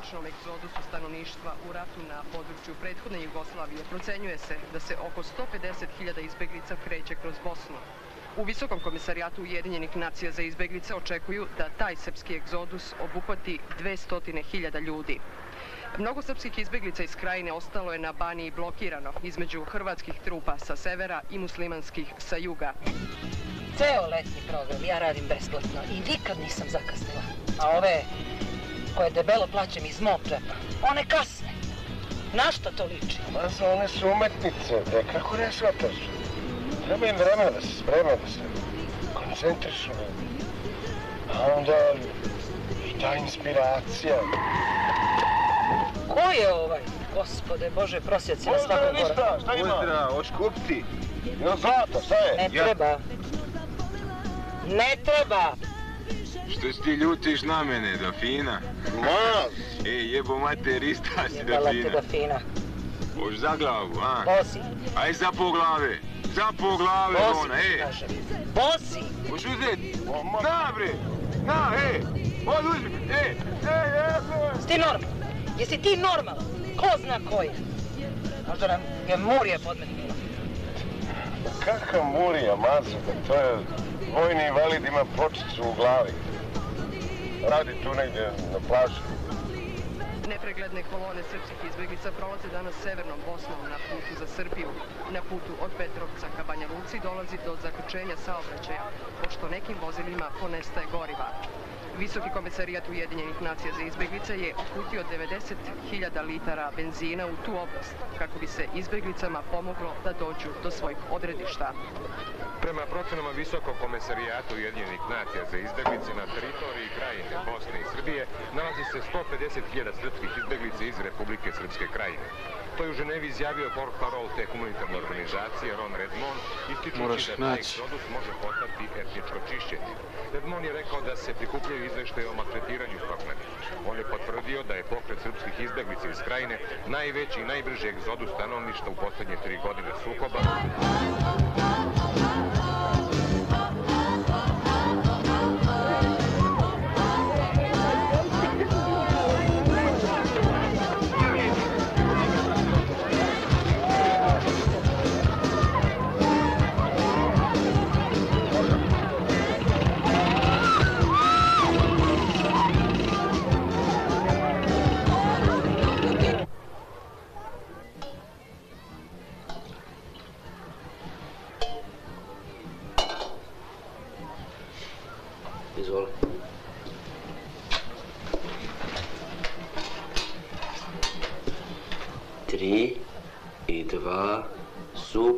drastičnom egzodusu stanovništva u ratu na području prethodne Jugoslavije procenjuje se da se oko 150.000 izbeglica kreće kroz Bosnu. U Visokom komisarijatu Ujedinjenih nacija za izbeglice očekuju da taj srpski egzodus obuhvati 200.000 ljudi. Mnogo srpskih izbeglica iz krajine ostalo je na Baniji blokirano između hrvatskih trupa sa severa i muslimanskih sa juga. Ceo letnji program ja radim besplatno i nikad nisam zakasnila. A ove koje debelo plaćam iz mog džepa, one kasne. Na što to liči? Ma za one su umetnice, bre, kako ne shvataš? Treba im vremena da se spreme, da se koncentrišu. A onda i ta inspiracija. Ko je ovaj? Gospode Bože, prosjaci na svakog gora. ništa, šta ima? Pozdrav, hoćeš kupiti? Jel zlata, šta je? Ne treba. Ne treba. Što si ti ljutiš na mene, da fina? Maz! Ej, jebo mater, ista si da Jebala te fina. da fina. Hoš za glavu, a? Bosi. Aj za po glave. Za po glave, Bosi, ona, kažem. Bosi. Hoš uzet? O, ma- Na, bre! Na, ej! Od uzmi, ej! Ej, ej, Jesi ti normalan? Jesi ti normalan? Ko zna ko je? Možda nam je Murija podmetnula. Kakav murija, mazo, to je vojni invalid, ima pločicu u glavi. Radi tu negdje na plaži. Nepregledne kolone srpskih izbjeglica prolaze danas severnom Bosnom na putu za Srbiju. Na putu od Petrovca ka Banja Luci dolazi do zakrčenja saobraćaja, pošto nekim vozilima ponestaje goriva. Visoki komisarijat Ujedinjenih nacija za izbjeglice je uputio 90.000 litara benzina u tu oblast, kako bi se izbjeglicama pomoglo da dođu do svojih odredišta. Prema procenama Visokog komesarijata Ujedinjenih nacija za izbjeglice na teritoriji krajine Bosne i Srbije nalazi se 150.000 srpskih izbjeglica iz Republike Srpske krajine. To je u Ženevi izjavio portparol te humanitarne organizacije Ron Redmond, ističući da taj egzodus može postati etničko čišćenje. Redmond je rekao da se prikupljaju izveštaje o maltretiranju prognanih. On je potvrdio da je pokret srpskih izbjeglica iz krajine najveći i najbrži egzodus stanovništva u posljednje tri godine sukoba su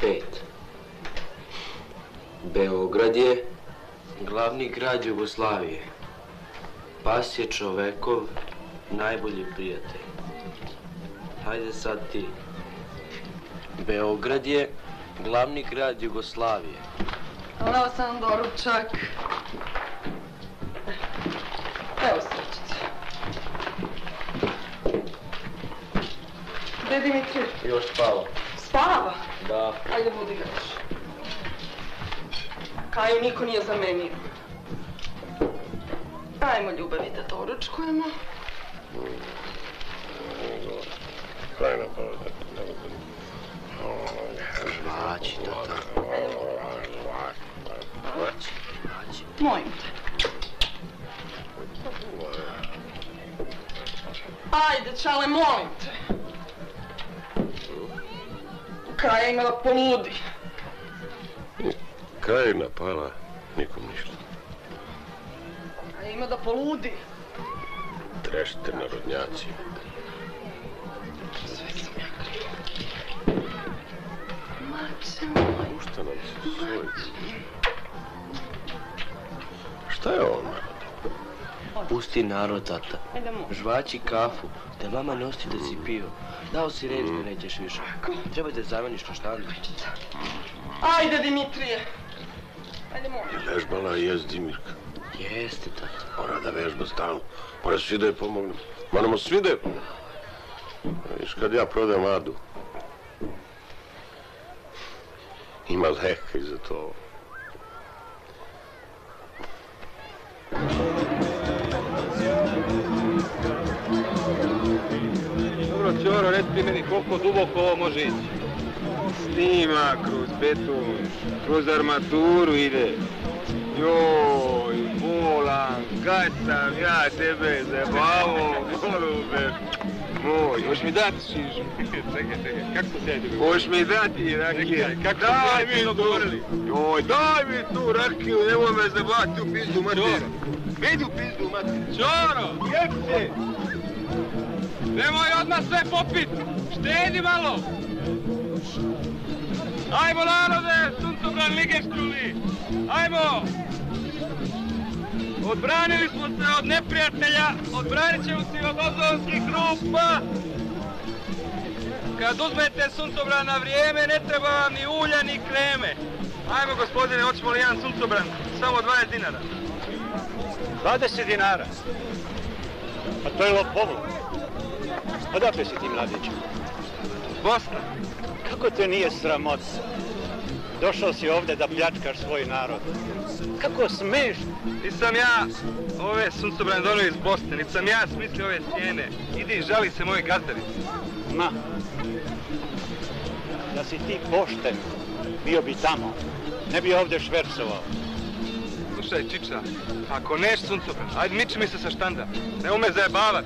pet. Beograd je glavni grad Jugoslavije. Pas je čovekov najbolji prijatelj. Hajde sad ti. Beograd je glavni grad Jugoslavije. Hvala sam doručak. Evo srčice. Gde je Dimitri? Još spava. Spava. Da. Ajde budi ga još. Kaju niko nije zamenio. Ajmo ljubavi da doručkujemo. Krajina, pa da... Žvači, tata. Žvači, žvači. Molim te. Ajde, čale, molim te. Da poludi. Krajina pala, nikom ništa. Kaja ima da poludi. Trešte narodnjaci. Sve sam ja kriva. Mače moj. Pušta nam se svoj. Šta je ovo, narod? Pusti narod, tata. Žvači kafu, te mama nosti da si pio. Dao si reč da nećeš više. Treba da zameniš na štandu. Ajde, Dimitrije. Ajde, molim. Vežbala je jest Dimirka. Jeste, tata. Mora da vežba stalno. Mora svi da je pomognu. Moramo svi da je pomognu. Viš, kad ja prodajem Adu, ima leka i za to. Ti meni koliko duboko ovo može ići. Snima kroz beton, kroz armaturu ide. Joj, bolan, kad sam ja tebe zabavao, golube. Moj, hoš mi dati šižu? Čekaj, čekaj, kako to sjedi? Hoš mi dati rakije? Čekaj, kako daj mi to tu, joj, daj mi tu rakiju, nemoj me zabavati u pizdu mater. Vidi u pizdu mater. Ćoro, Jeb se! Nemoj odmah sve popit! Štedi malo! Ajmo narode, suncobran Ligeštuli! Ajmo! Odbranili smo se od neprijatelja, odbranit ćemo se od ozonskih grupa! Kad uzmete suncobran na vrijeme, ne treba vam ni ulja ni kreme. Ajmo gospodine, hoćemo li jedan suncobran? Samo 20 dinara. 20 dinara. Pa to je lopovluk. Odakle si ti mladić? Bosna. Kako te nije sramot? Došao si ovdje da pljačkaš svoj narod. Kako smeš? Nisam ja ove suncobrane donio iz Bosne, niti sam ja smislio ove cijene. Idi, žali se moj gazdarici. Ma. Da si ti pošten, bio bi tamo. Ne bi ovdje švercovao. Slušaj, Čiča, ako neš suncobran, ajde miči mi se sa štanda. Ne ume zajebavat.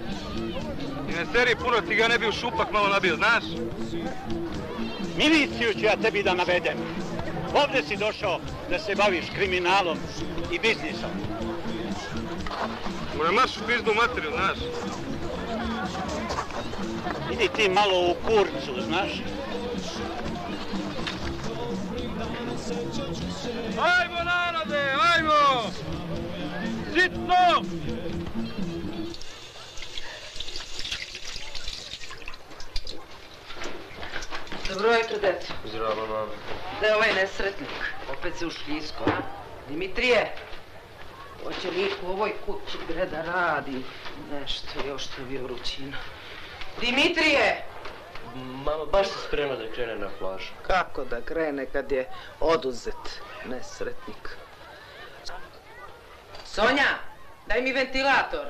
Ne seri puno, ti ga ne bi u šupak malo nabio, znaš? Miliciju ću ja tebi da navedem. Ovdje si došao da se baviš kriminalom i biznisom. Mora marš u pizdu materiju, znaš? Idi ti malo u kurcu, znaš? Ajmo narode, ajmo! Sitno! Dobro jutro, deco. Zdravo, mama. Da je ovaj nesretnik. Opet se ušljisko, a? Dimitrije! Hoće li u ovoj kući gre da radi? Nešto još što je bio vrućina. Dimitrije! Mama, baš se sprema da krene na plažu. Kako da krene kad je oduzet nesretnik? Sonja, daj mi ventilator.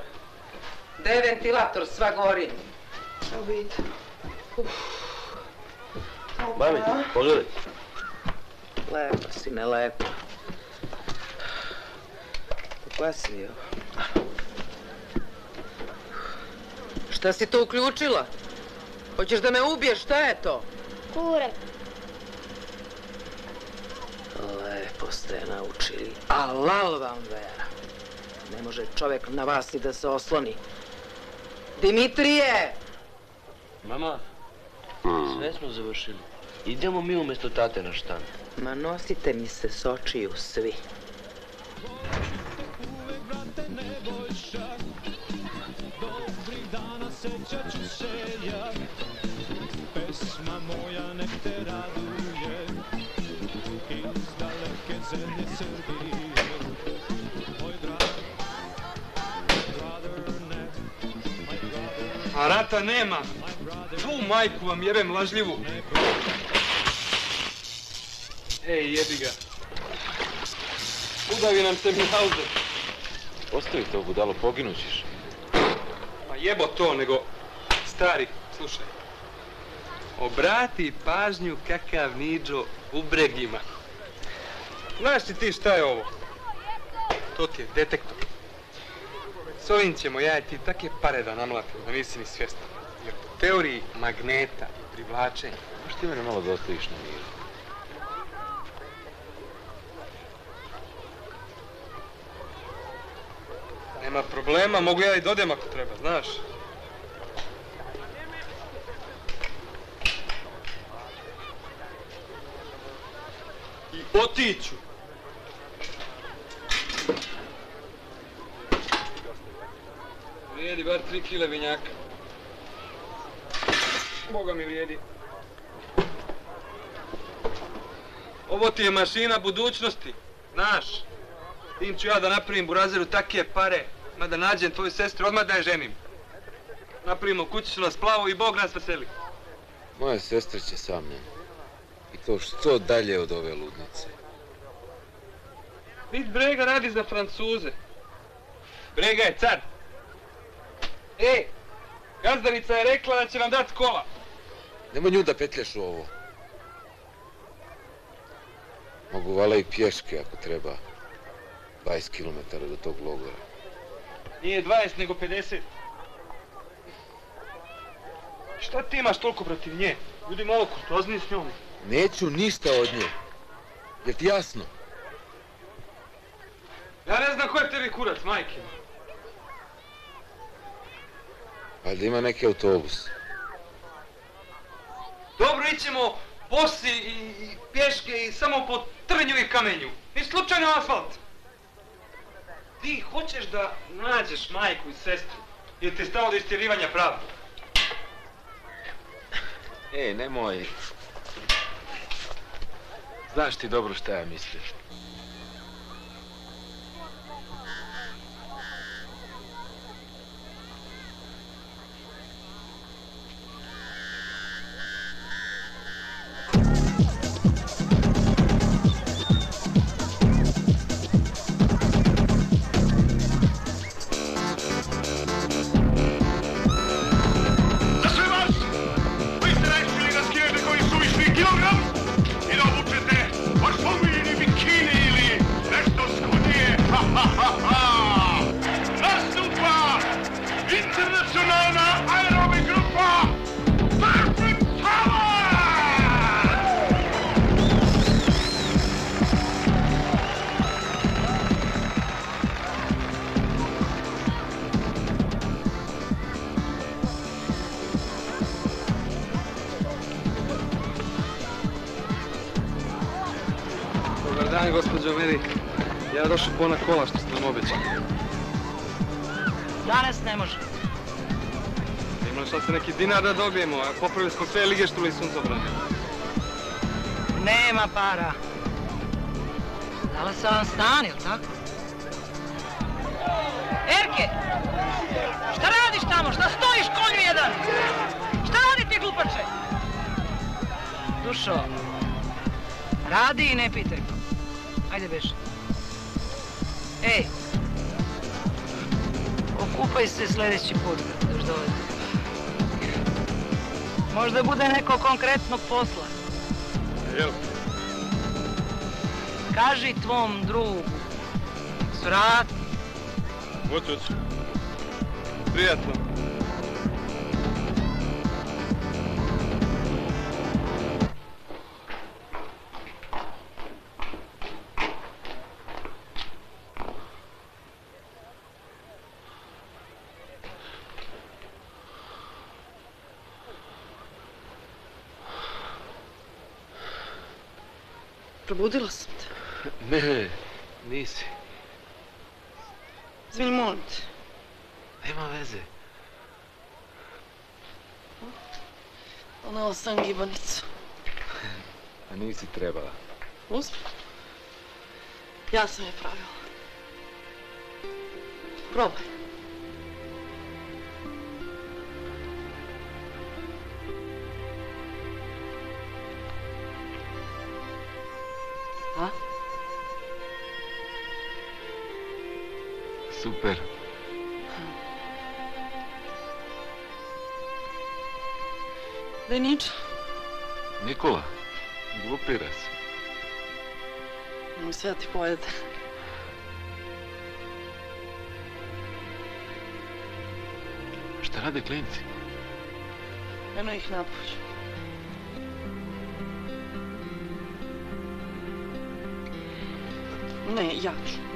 Gde je ventilator, sva gori. Evo vidite. Mami, pogledaj. Lepo si, ne lepo. Koja si je? Šta si to uključila? Hoćeš da me ubiješ, šta je to? Kurek. Lepo ste je naučili. Alal vam vera. Ne može čovjek na vas i da se osloni. Dimitrije! Mama, sve smo završili. Idemo mi umjesto tate na štan. Ma nosite mi se s očiju svi. A rata nema. Tu majku vam jebem lažljivu. Ej, jebi ga. Udavi nam se Mihauzer. Ostavi to, budalo, poginut ćeš. Pa jebo to, nego... Stari, slušaj. Obrati pažnju kakav niđo u bregima. Znaš li ti šta je ovo? To ti je detektor. S ovim ćemo ja i ti take pare da namlatimo, da nisi ni svjestan. Jer po teoriji magneta i privlačenja, Možeš ti mene malo da ostaviš na miru? Nema problema, mogu ja i dodem ako treba, znaš. I otiću. Vrijedi bar tri kile vinjaka. Boga mi vrijedi. Ovo ti je mašina budućnosti, znaš. Tim ću ja da napravim burazeru takije pare, ma da nađem tvoju sestru, odmah da je ženim. Napravimo kućicu na splavu i Bog nas veseli. Moja sestra će sa mnom. I to što dalje od ove ludnice. Vid Brega radi za Francuze. Brega je car. Ej, gazdarica je rekla da će nam dati kola. Nemoj nju da petlješ u ovo. Mogu vala i pješke ako treba. 20 km do tog logora. Nije 20, nego 50. Šta ti imaš toliko protiv nje? Budi malo kurtozniji s njom. Neću ništa od nje. Je ti jasno? Ja ne znam ko je tebi kurac, majke. Valjda ima neki autobus. Dobro, ićemo bosi i, i pješke i samo po trnju i kamenju. Ni slučajno asfalt. Ti hoćeš da nađeš majku i sestru. Ili ti je stalo do istjerivanja pravde? Ej, nemoj. Znaš ti dobro šta ja mislim. Ja došao po ona kola što ste nam obećali. Danas ne može. Imali šta se neki dinar da dobijemo, a popravili smo sve lige štule i suncobrane. Nema para. Dala sam vam stan, jel tako? Erke! Šta radiš tamo? Šta stojiš konju jedan? Šta radite, glupače? Dušo, radi i ne pitaj. Ajde, beš. Okupaj se sljedeći put još dolazi. Možda bude neko konkretnog posla. Jel? Kaži tvom drugu. Svrati. Hoću, hoću. Prijatno. Te. Nema veze. Donela sam gibanicu. A nisi trebala. Uzmi. Ja sam je pravila. Probaj. супер. Денич? Никола, глупира се. Но сега ти поеде. Šta раде klinci? Eno их napuću. Не, ja ću.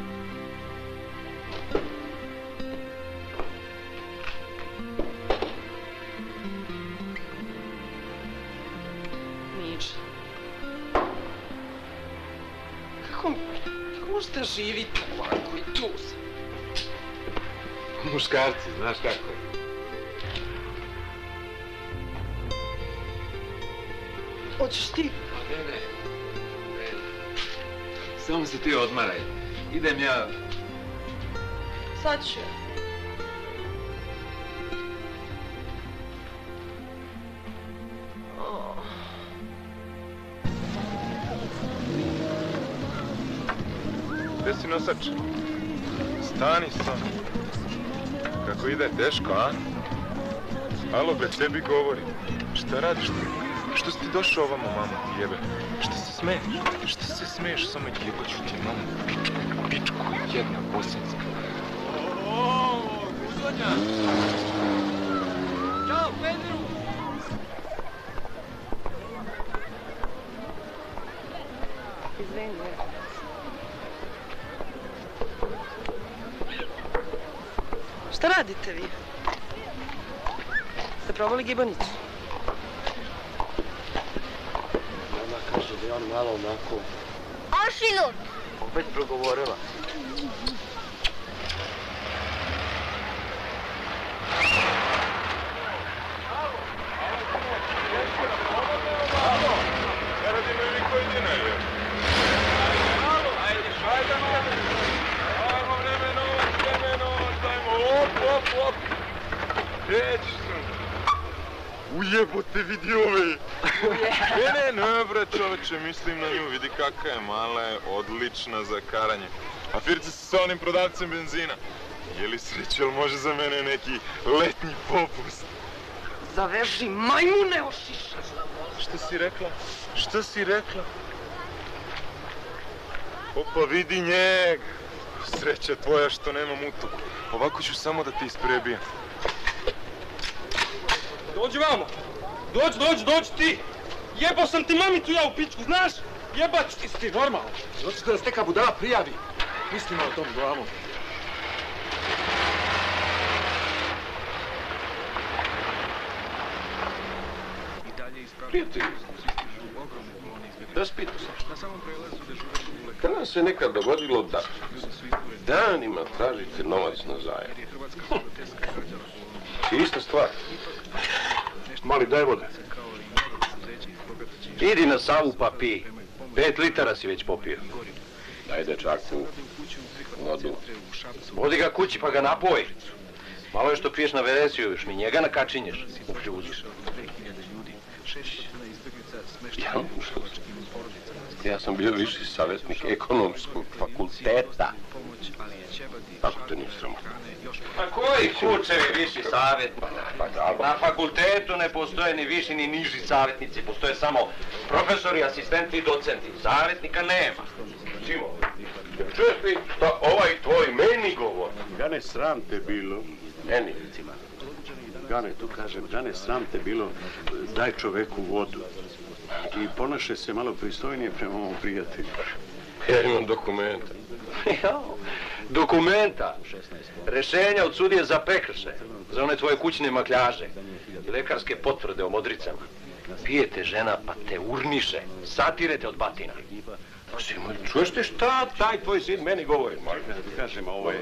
Živiti ovako i tu sam? Muškarci, znaš kako je. Hoćeš ti? Pa ne, ne. ne. Samo se ti odmaraj. Idem ja... Sad ću Nosač? stani sam. Kako ide teško, a? Alo, bre, tebi govori. Šta radiš ti? Što si ti došao ovamo, mamo ti jebe? Što se smeješ? Što se smeješ? Samo jebaću ti, mamo. Pičku, pičku, jedna bosanska. Ćao, Pedru! Izvini. Šta radite vi? Ste probali gibanicu? Ona kaže da je on malo onako Ošinut! opet progovorila. Ne radimo i niko jedina, je. Ajde, šajdemo. Ajmo, vreme novac, vreme novac, ajmo, op, op, op. Reći sam. Ujebote, vidi ove. Ne, ne, ne, čoveče, mislim na nju, vidi kakva je, mala je, odlična za karanje. A Firca se sa onim prodavcem benzina. Je li sreće, može za mene neki letnji popust? Zaveži majmune ošiša! Šta si rekla? Šta si rekla? Opa, vidi njeg! Sreća tvoja što nema mutu. Ovako ću samo da ti isprebijem. Dođi vamo! Dođi, dođi, dođi ti! Jebao sam ti mamicu ja u pičku, znaš? Jebat ću ti si ti normalno. Hoćeš da nas neka budala prijavi. Mislimo o tom glavom. Prijatelji, raspitao sam. Da nam se nekad dogodilo da danima tražite novac na zajam. Ista stvar. Mali, daj vode. Idi na Savu pa pi. Pet litara si već popio. Daj dečaku vodu. Vodi ga kući pa ga napoj. Malo je što piješ na veresiju, još ni njega nakačinješ. Uključiš. Ja, ja sam bio viši savjetnik ekonomskog fakulteta. Kako te nije sramo? Pa koji kućevi viši savjetnik? Pa da, Na fakultetu ne postoje ni viši ni niži savjetnici, postoje samo profesori, asistenti i docenti. Savjetnika nema. Simo, čuješ ti šta ovaj tvoj meni govori? Gane sram te bilo, Meni. Gane tu kažem, Gane sram te bilo, daj čoveku vodu. I ponaše se malo pristojnije prema ovom prijatelju. Ja imam dokumenta. Dokumenta, rešenja od sudije za prekršaj, za one tvoje kućne makljaže i lekarske potvrde o modricama. Pijete žena pa te urniše, satirete od batina. Simo, čuješ ti šta taj tvoj sin meni govori? Ti kažem, ovaj,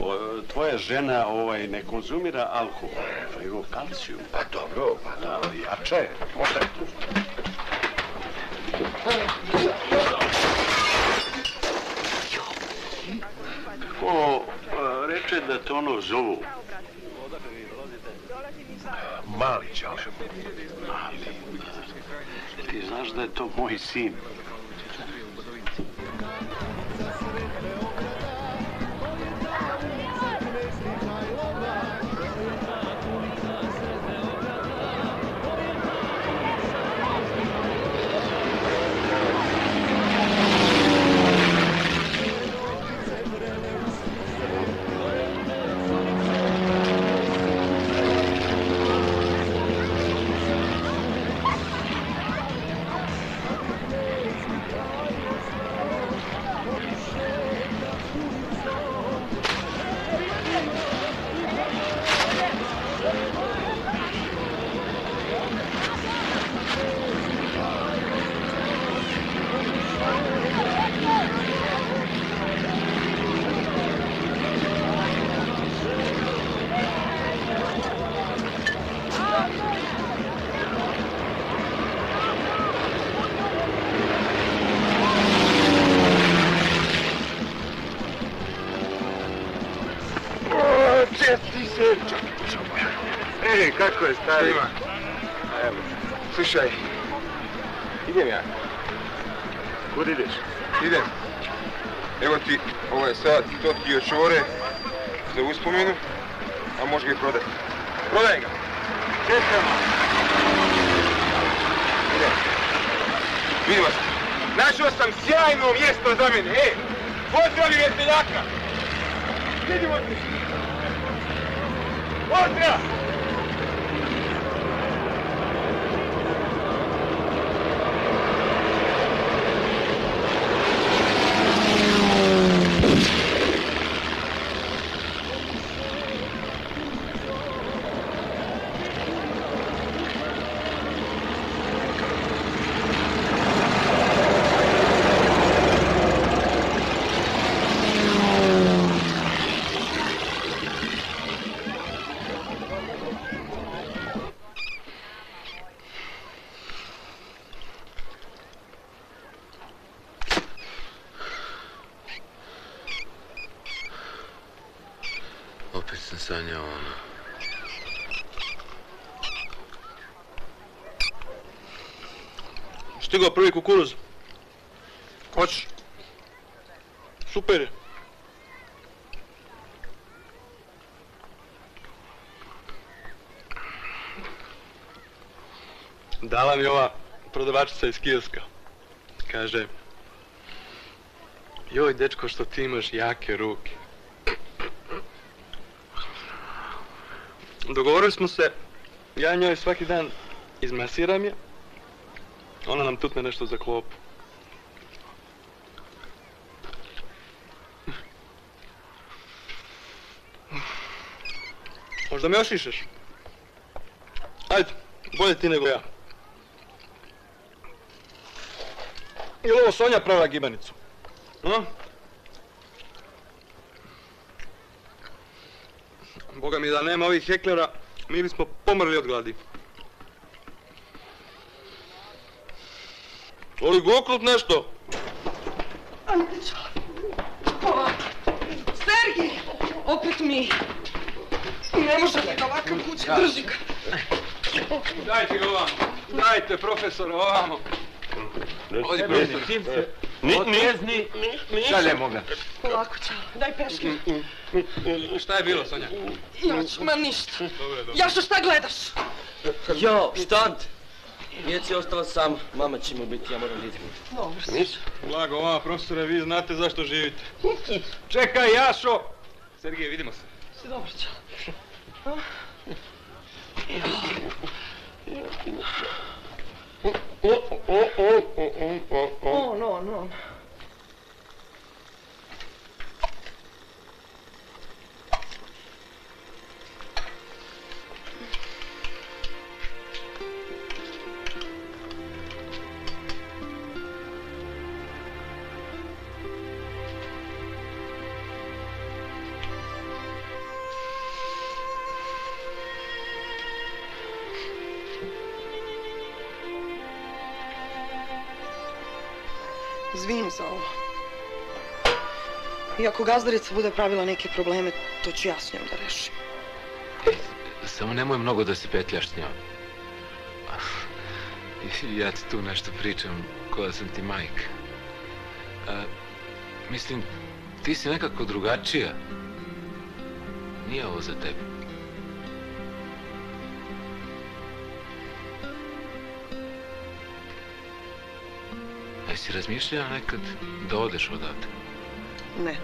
o, tvoja žena ovaj, ne konzumira alkohol, nego kalcijum. Pa dobro, pa da, jače je. Možda je Ko reče da te ono zovu? Mali čale. Ali, ti znaš da je to moj sin. Stari? Evo. Slušaj, idem ja. Kud ideš? Idem. Evo ti ovaj sat, to ti još ore za uspomenu, a može ga i prodati. Prodaj ga. Čekamo. Ide. Vidimo se. Našao sam sjajno mjesto za mene. E, pozdravi veseljaka. Vidimo se. Pozdrav! Opet sam sanjao ono. Stigao prvi kukuruz. Hoćeš? Super je. Dala mi ova prodavačica iz kioska. Kaže, joj dečko što ti imaš jake ruke. Dogovorili smo se, ja njoj svaki dan izmasiram je, ona nam tutne nešto za klopu. Možda me ošišeš? Ajde, bolje ti nego ja. Ili ovo Sonja pravila gibanicu? Boga mi da nema ovih heklera, mi bismo pomrli od gladi. Oli gokrut nešto. Sergij! Opet mi! Ne može ga ovakav kuća, drži ga. Dajte ga ovamo. Dajte profesora ovamo. Odi profesor. Nijezni, šaljemo ga. Polako, čao. Daj peške. Šta je bilo, Sonja? Jač, ma ništa. Dobro, dobro. Jašo, šta gledaš? Jo, štant! Nije si ostala sam, mama će mu biti, ja moram vidjeti. Dobro si. Blago vama, profesore, vi znate zašto živite. Čekaj, Jašo! Sergije, vidimo se. Si dobro, čao. O, no, no. I ako gazdarica bude pravila neke probleme, to ću ja s njom da rešim. Samo nemoj mnogo da se petljaš s njom. Ja ti tu nešto pričam, ko da sam ti majka. Mislim, ti si nekako drugačija. Nije ovo za tebe. Jesi razmišljala nekad da odeš odavde? Ne.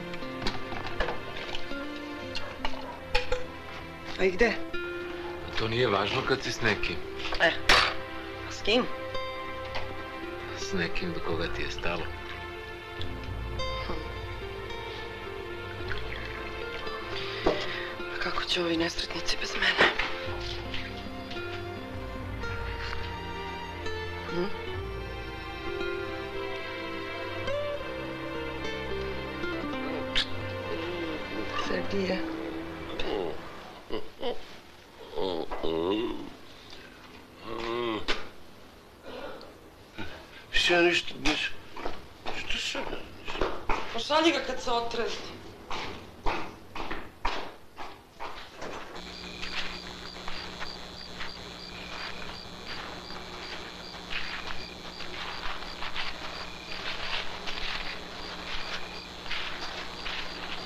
A i gde? To nije važno kad si s nekim. E, a s kim? S nekim do koga ti je stalo. A kako će ovi nesretnici bez mene? Hm? Sergije. Šta ništa, ništa. Šta sada? Pošalji ga kad se otrezi.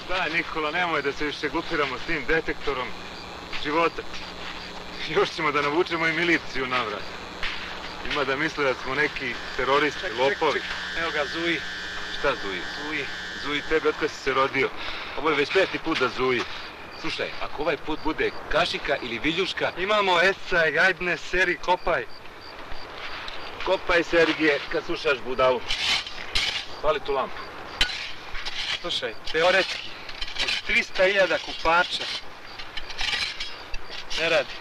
Daj Daj Nikola, nemoj da se više glupiramo s tim detektorom života. Još ćemo da navučemo i miliciju na vrat. Ima da misle da smo neki teroristi, lopovi. Evo ga, Zuji. Šta Zuji? Zuji. Zuji tebe otkad si se rodio. Ovo je već peti put da Zuji. Slušaj, ako ovaj put bude kašika ili viljuška, Imamo Escaj, Ajdne, Seri, Kopaj. Kopaj Sergije kad slušaš budalu. Pali tu lampu. Slušaj, teoretski, 300.000 kupača ne radi.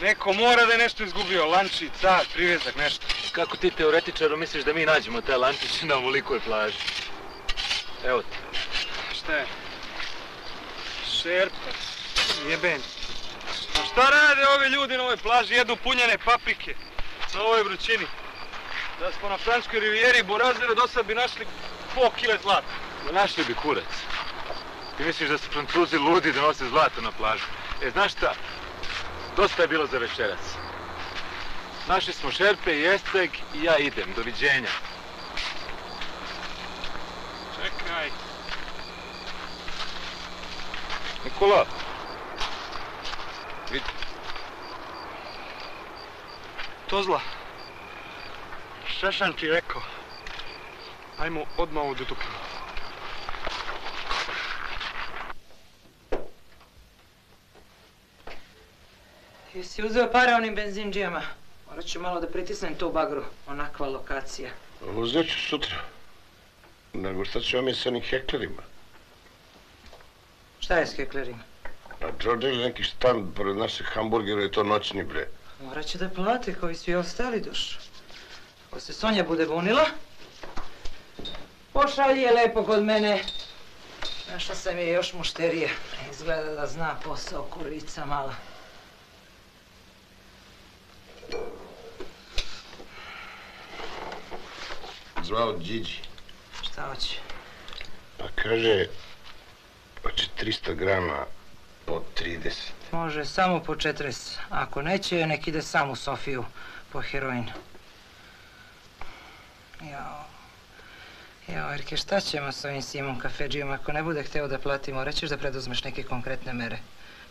Neko mora da je nešto izgubio, lanči, car, privezak, nešto. kako ti teoretičaru misliš da mi nađemo te lančiće na ovolikoj plaži? Evo ti. Šta je? Šerpa, jeben. A šta rade ovi ljudi na ovoj plaži? Jedu punjene paprike na ovoj vrućini. Da smo na Franskoj rivijeri Burazeru do sad bi našli pol kile zlata. Našli bi kurac. Ti misliš da su Francuzi ludi da nose zlato na plažu? E, znaš šta? Dosta je bilo za večerac. Našli smo šerpe i esteg i ja idem. Doviđenja. Čekaj. Nikola. Vidi. Tozla. Šta sam ti rekao? Ajmo odmah u Dudukinu. Jesi uzeo pare onim benzinđijama? Morat ću malo da pritisnem tu bagru. Onakva lokacija. Uzet ću sutra. Nego šta ćemo mi sa onim heklerima? Šta je s keklerima? A George je neki štand pored naših hamburgera i to noćni bre. Morat će da plate koji svi ostali dušu. Ako se Sonja bude bunila, pošalji je lepo kod mene. Našla sam je još mušterije. Izgleda da zna posao kurica mala. Zvao Điđi. Šta hoće? Pa kaže, hoće 300 grama po 30. Može samo po 40. Ako neće, nek ide sam u Sofiju po heroin. Jao. Jao, Erke, šta ćemo s ovim Simom kafeđijom? Ako ne bude hteo da plati, morat ćeš da preduzmeš neke konkretne mere.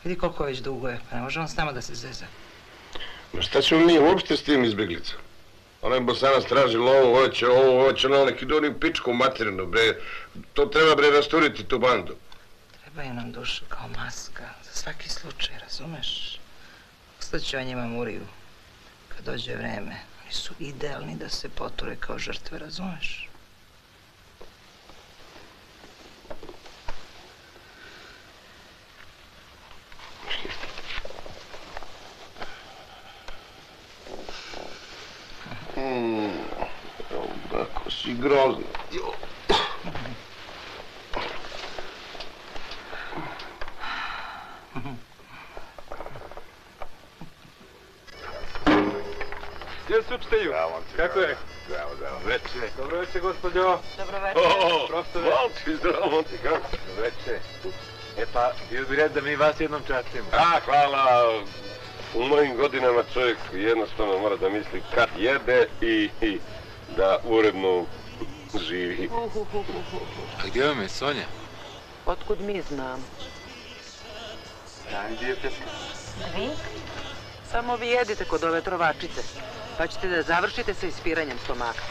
Vidi koliko već duguje, pa ne može on s nama da se zeza. Ma šta ćemo mi uopšte s tim izbjeglicom? Onaj bosanac traži lovu, hoće ovo, hoće ono, neki doni pičku materinu, bre. To treba, bre, rasturiti tu bandu. Trebaju nam duša kao maska, za svaki slučaj, razumeš? Ostaću ja njima muriju, kad dođe vreme. Oni su idealni da se poture kao žrtve, razumeš? Mm, kako si grozno. Jo. Gdje su učitelju? Kako je? Zdravo, zdravo. Veče. Dobro večer, gospođo. Dobro večer. O, Profesore. Zdravo, Monti, kako si? Veče. E pa, bio bi red da mi vas jednom častimo. A, hvala. U mojim godinama čovjek jednostavno mora da misli kad jede i, i da uredno živi. A gdje vam je Sonja? Otkud mi znamo? Vi? Samo vi jedite kod ove trovačice, pa ćete da završite sa ispiranjem stomaka.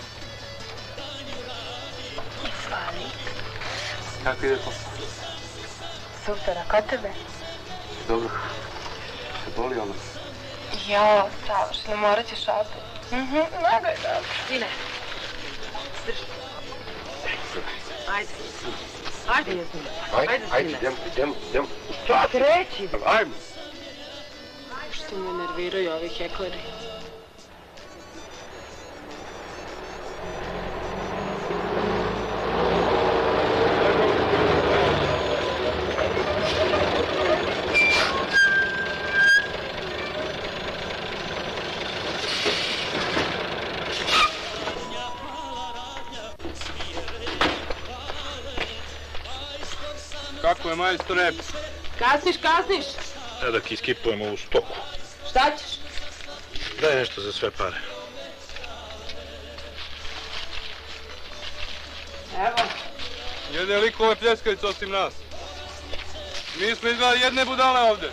Kako ide to? Super, a kod tebe? Dobro. Se boli ono? Jo, savršeno, morat ćeš opet. Mhm, mnogo je dobro. Sine, drži. Ajde. Ajde. Ajde, Ajde, ajde, idemo, idemo, idemo. Šta ti? Kreći. Ajmo. Što me nerviraju ovi hekleri. Majstore? Kasniš, kasniš. Evo da iskipujemo ovu stoku. Šta ćeš? Daj nešto za sve pare. Evo. Jede liko ove pljeskavice osim nas? Mi smo izgleda jedne budale ovde.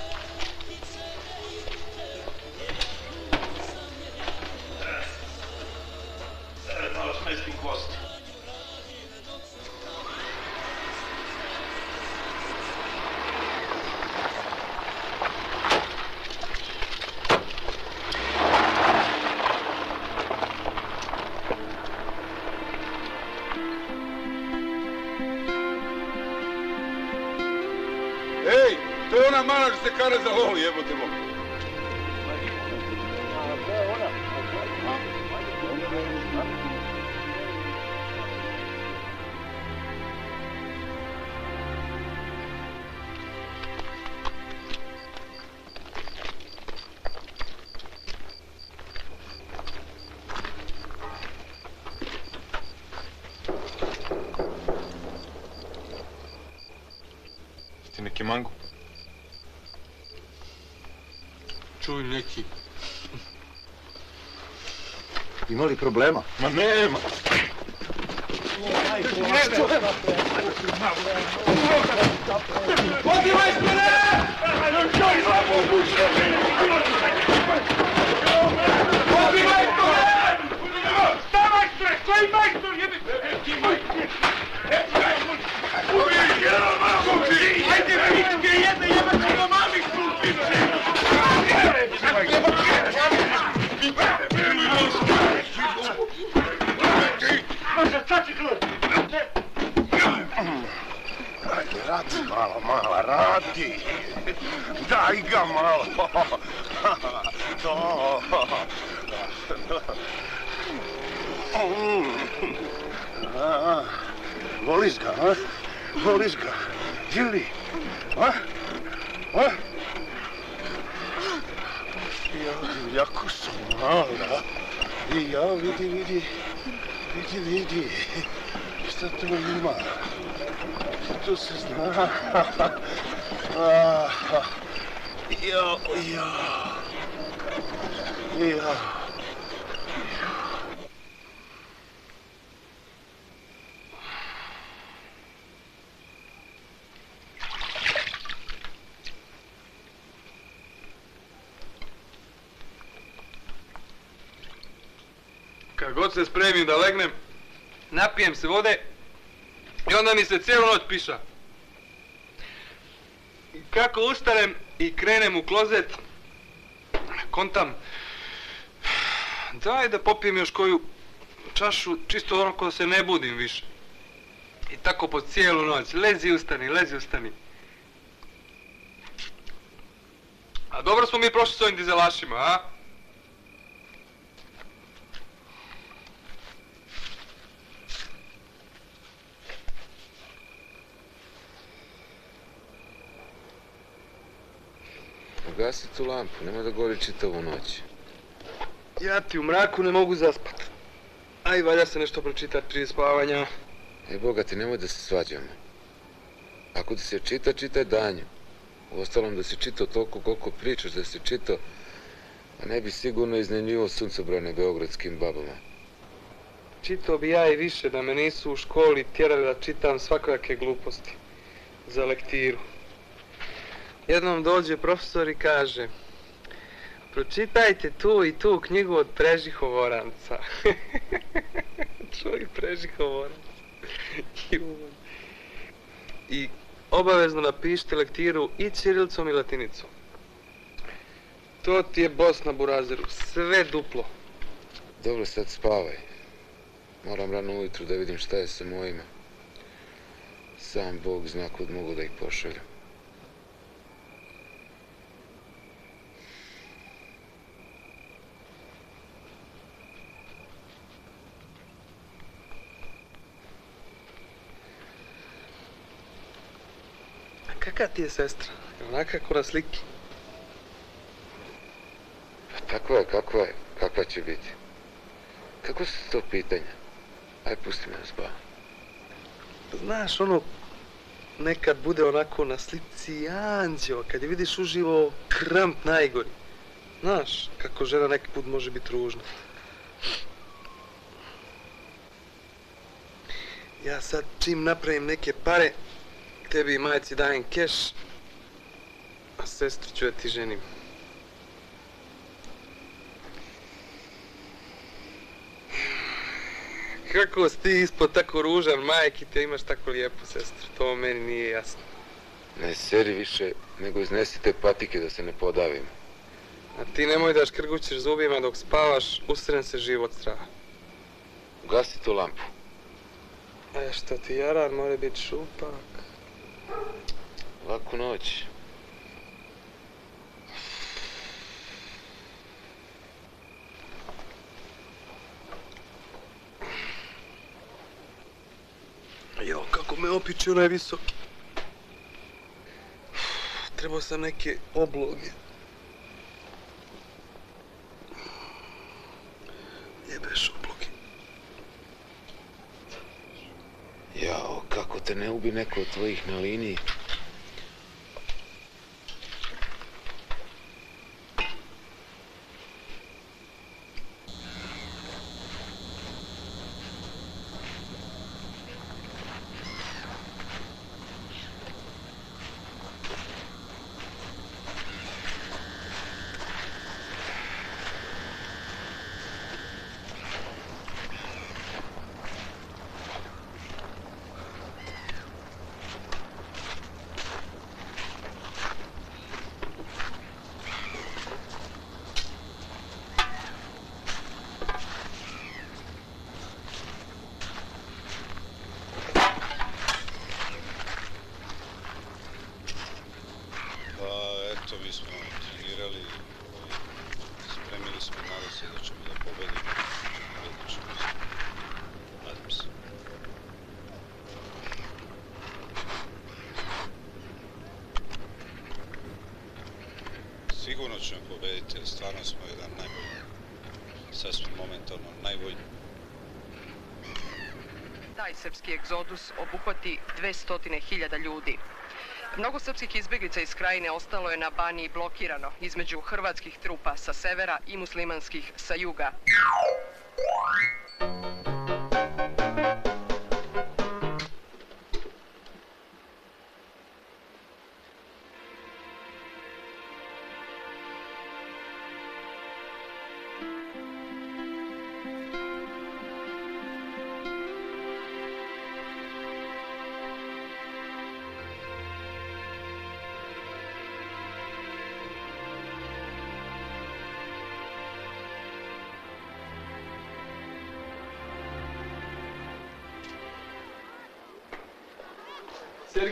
Ima li problema? Ma nema. Odi majstore! Odi majstore! Šta majstore? Koji majstor? Jebi... Ti majstor! Ubi, jedan malo Ajde, pičke, jedne jebate do mami stupi! Ajde, radi malo, mala, radi. Daj ga malo. To. Mm. A, Voliš ga, a? Voliš ga? Ili? A? A? Ja, jako sam mala. I ja, vidi, vidi. Vidi, vidi. Šta tu ima? To se zna. Ah, Jo, jo. Jo. Kad god se spremim da legnem, napijem se vode i onda mi se cijelu noć piša. Kako ustanem i krenem u klozet, kontam, daj da popijem još koju čašu, čisto onako da se ne budim više. I tako po cijelu noć, lezi ustani, lezi ustani. A dobro smo mi prošli s ovim dizelašima, a? Ugasi tu lampu, nemoj da gori čitavu noć. Ja ti u mraku ne mogu zaspat. Aj, valja se nešto pročitat prije spavanja. E, Boga ti, nemoj da se svađamo. Ako ti se čita, čitaj danju. Uostalom da si čitao toliko koliko pričaš da si čitao, a ne bi sigurno iznajmljivo suncobrane beogradskim babama. Čitao bi ja i više da me nisu u školi tjerali da čitam svakojake gluposti. Za lektiru. Jednom dođe profesor i kaže Pročitajte tu i tu knjigu od Prežihovoranca. Čuj Prežihovoranca. I obavezno napišite lektiru i ćirilicom i latinicom. To ti je Bosna Burazeru, sve duplo. Dobro, sad spavaj. Moram rano ujutru da vidim šta je sa mojima. Sam Bog zna kud mogu da ih pošalju. A kakva ti je sestra? Je Onaka ko na sliki. Takva je, kakva je, kakva će biti. Kako su to pitanja? Aj, pusti me spavam. Znaš, ono, nekad bude onako na slici anđeo, kad je vidiš uživo kramp najgori. Znaš, kako žena neki put može biti ružna. Ja sad čim napravim neke pare, tebi i majci dajem keš sestru ću da ti ženim. Kako si ti ispod tako ružan, majki te imaš tako lijepu sestru, to meni nije jasno. Ne seri više, nego iznesite patike da se ne podavim. A ti nemoj da škrgućeš zubima dok spavaš, usren se život straha. Ugasi tu lampu. E, što ti jaran mora biti šupak. Laku noć. Jo, kako me opiče onaj visoki. Trebao sam neke obloge. Jebeš obloge. Jao, kako te ne ubi neko od tvojih na liniji. Pa eto, mi smo trenirali, ovaj, spremili smo, nadam se da ćemo da pobedimo. Pobedit ćemo se. Nadam se. Sigurno ćemo pobediti, jer stvarno smo jedan najbolji, sasvim momentalno najbolji. Taj srpski egzodus obuhvati 200.000 ljudi. Mnogo srpskih izbjeglica iz krajine ostalo je na Baniji blokirano između hrvatskih trupa sa severa i muslimanskih sa juga.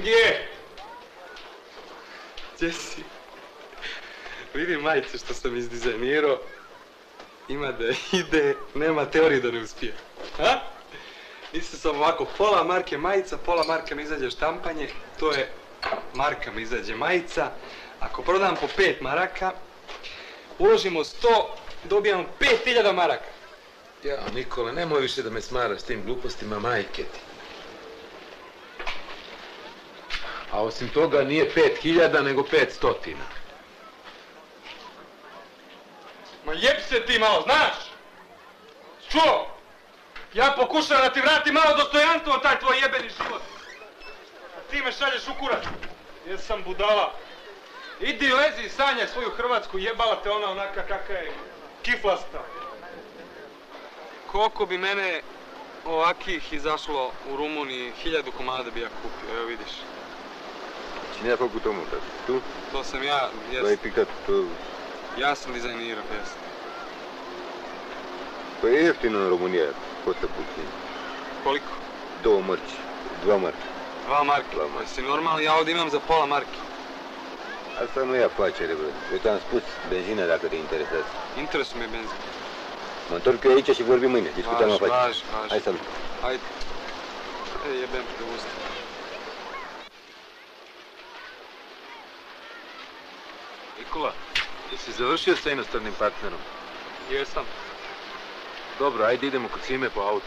Sergije! Gdje si? Vidi majice što sam izdizajnirao. Ima da ide, nema teorije da ne uspije. Mislim sam ovako, pola marke majica, pola marka mi izađe štampanje, to je marka mi izađe majica. Ako prodam po pet maraka, uložimo sto, dobijamo pet hiljada maraka. Ja, Nikola, nemoj više da me smaraš s tim glupostima majke ti. A osim toga nije pet hiljada, nego pet stotina. Ma jeb se ti malo, znaš? Čuo? Ja pokušavam da ti vratim malo dostojanstvo taj tvoj jebeni život. A ti me šalješ u kurac. Jesam budala. Idi lezi i sanjaj svoju Hrvatsku, jebala te ona onaka kakva je kiflasta. Koliko bi mene ovakih izašlo u Rumuniji, hiljadu komada bi ja kupio, evo vidiš. Cine a făcut omul ăsta? Tu? To sam ja, Tu ai jes, picat pe... ja sam dizajnirao, jes. Păi e ieftin în România, costă puțin. Koliko? Două mărci, dva marca. Dva marke. Dva marke. Jesi normalno, ja ovdje imam za pola marke. Asta nu e afacere, bă. Eu ți-am spus benzina dacă te interesează. Interesu me benzin. Mă întorc eu aici și vorbim mâine. Discutăm Važi, afaceri. važi, važi. Hai salut. Ajde. E, jebem te usta. Nikola, jesi završio sa inostranim partnerom? Jesam. Dobro, ajde idemo kod Sime po auto.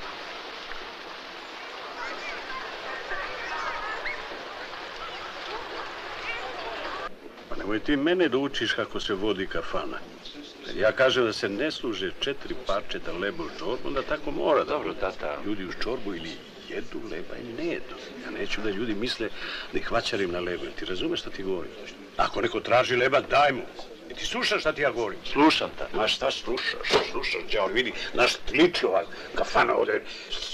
Pa nemoj ti mene da učiš kako se vodi kafana. Ja kažem da se ne služe četiri parčeta leba u čorbu, onda tako mora da Dobro, tata. Ljudi uz čorbu ili jedu leba ili ne jedu. Ja neću da ljudi misle da ih vaćarim na lebu. Ti razumeš šta ti govorim? Ako neko traži leba, daj mu. I ti slušaš šta ti ja govorim? Slušam, tata. Ma šta slušaš? Slušaš, đavo, vidi, naš liči ova kafana ovde.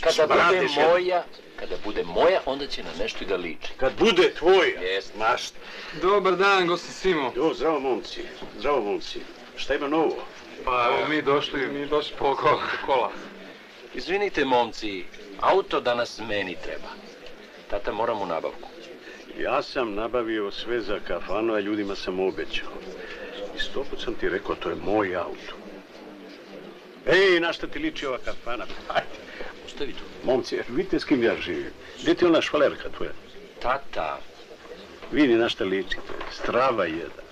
Kada bude moja, kada bude moja, onda će na nešto i da liči. Kad bude tvoja. Jest. Ma šta? Dobar dan, gosti Simo. Jo, zdravo momci, zdravo momci. Šta ima novo? Pa evo mi došli, mi došli po kola. kola. Izvinite, momci, auto danas meni treba. Tata, moram u nabavku. Ja sam nabavio sve za kafanu, a ljudima sam obećao. I sto put sam ti rekao, to je moj auto. Ej, na šta ti liči ova kafana? Ajde. Ostavi tu. Momci, vidite s kim ja živim. Gdje ti ona švalerka tvoja? Tata, Vidi na šta liči. Strava jedan.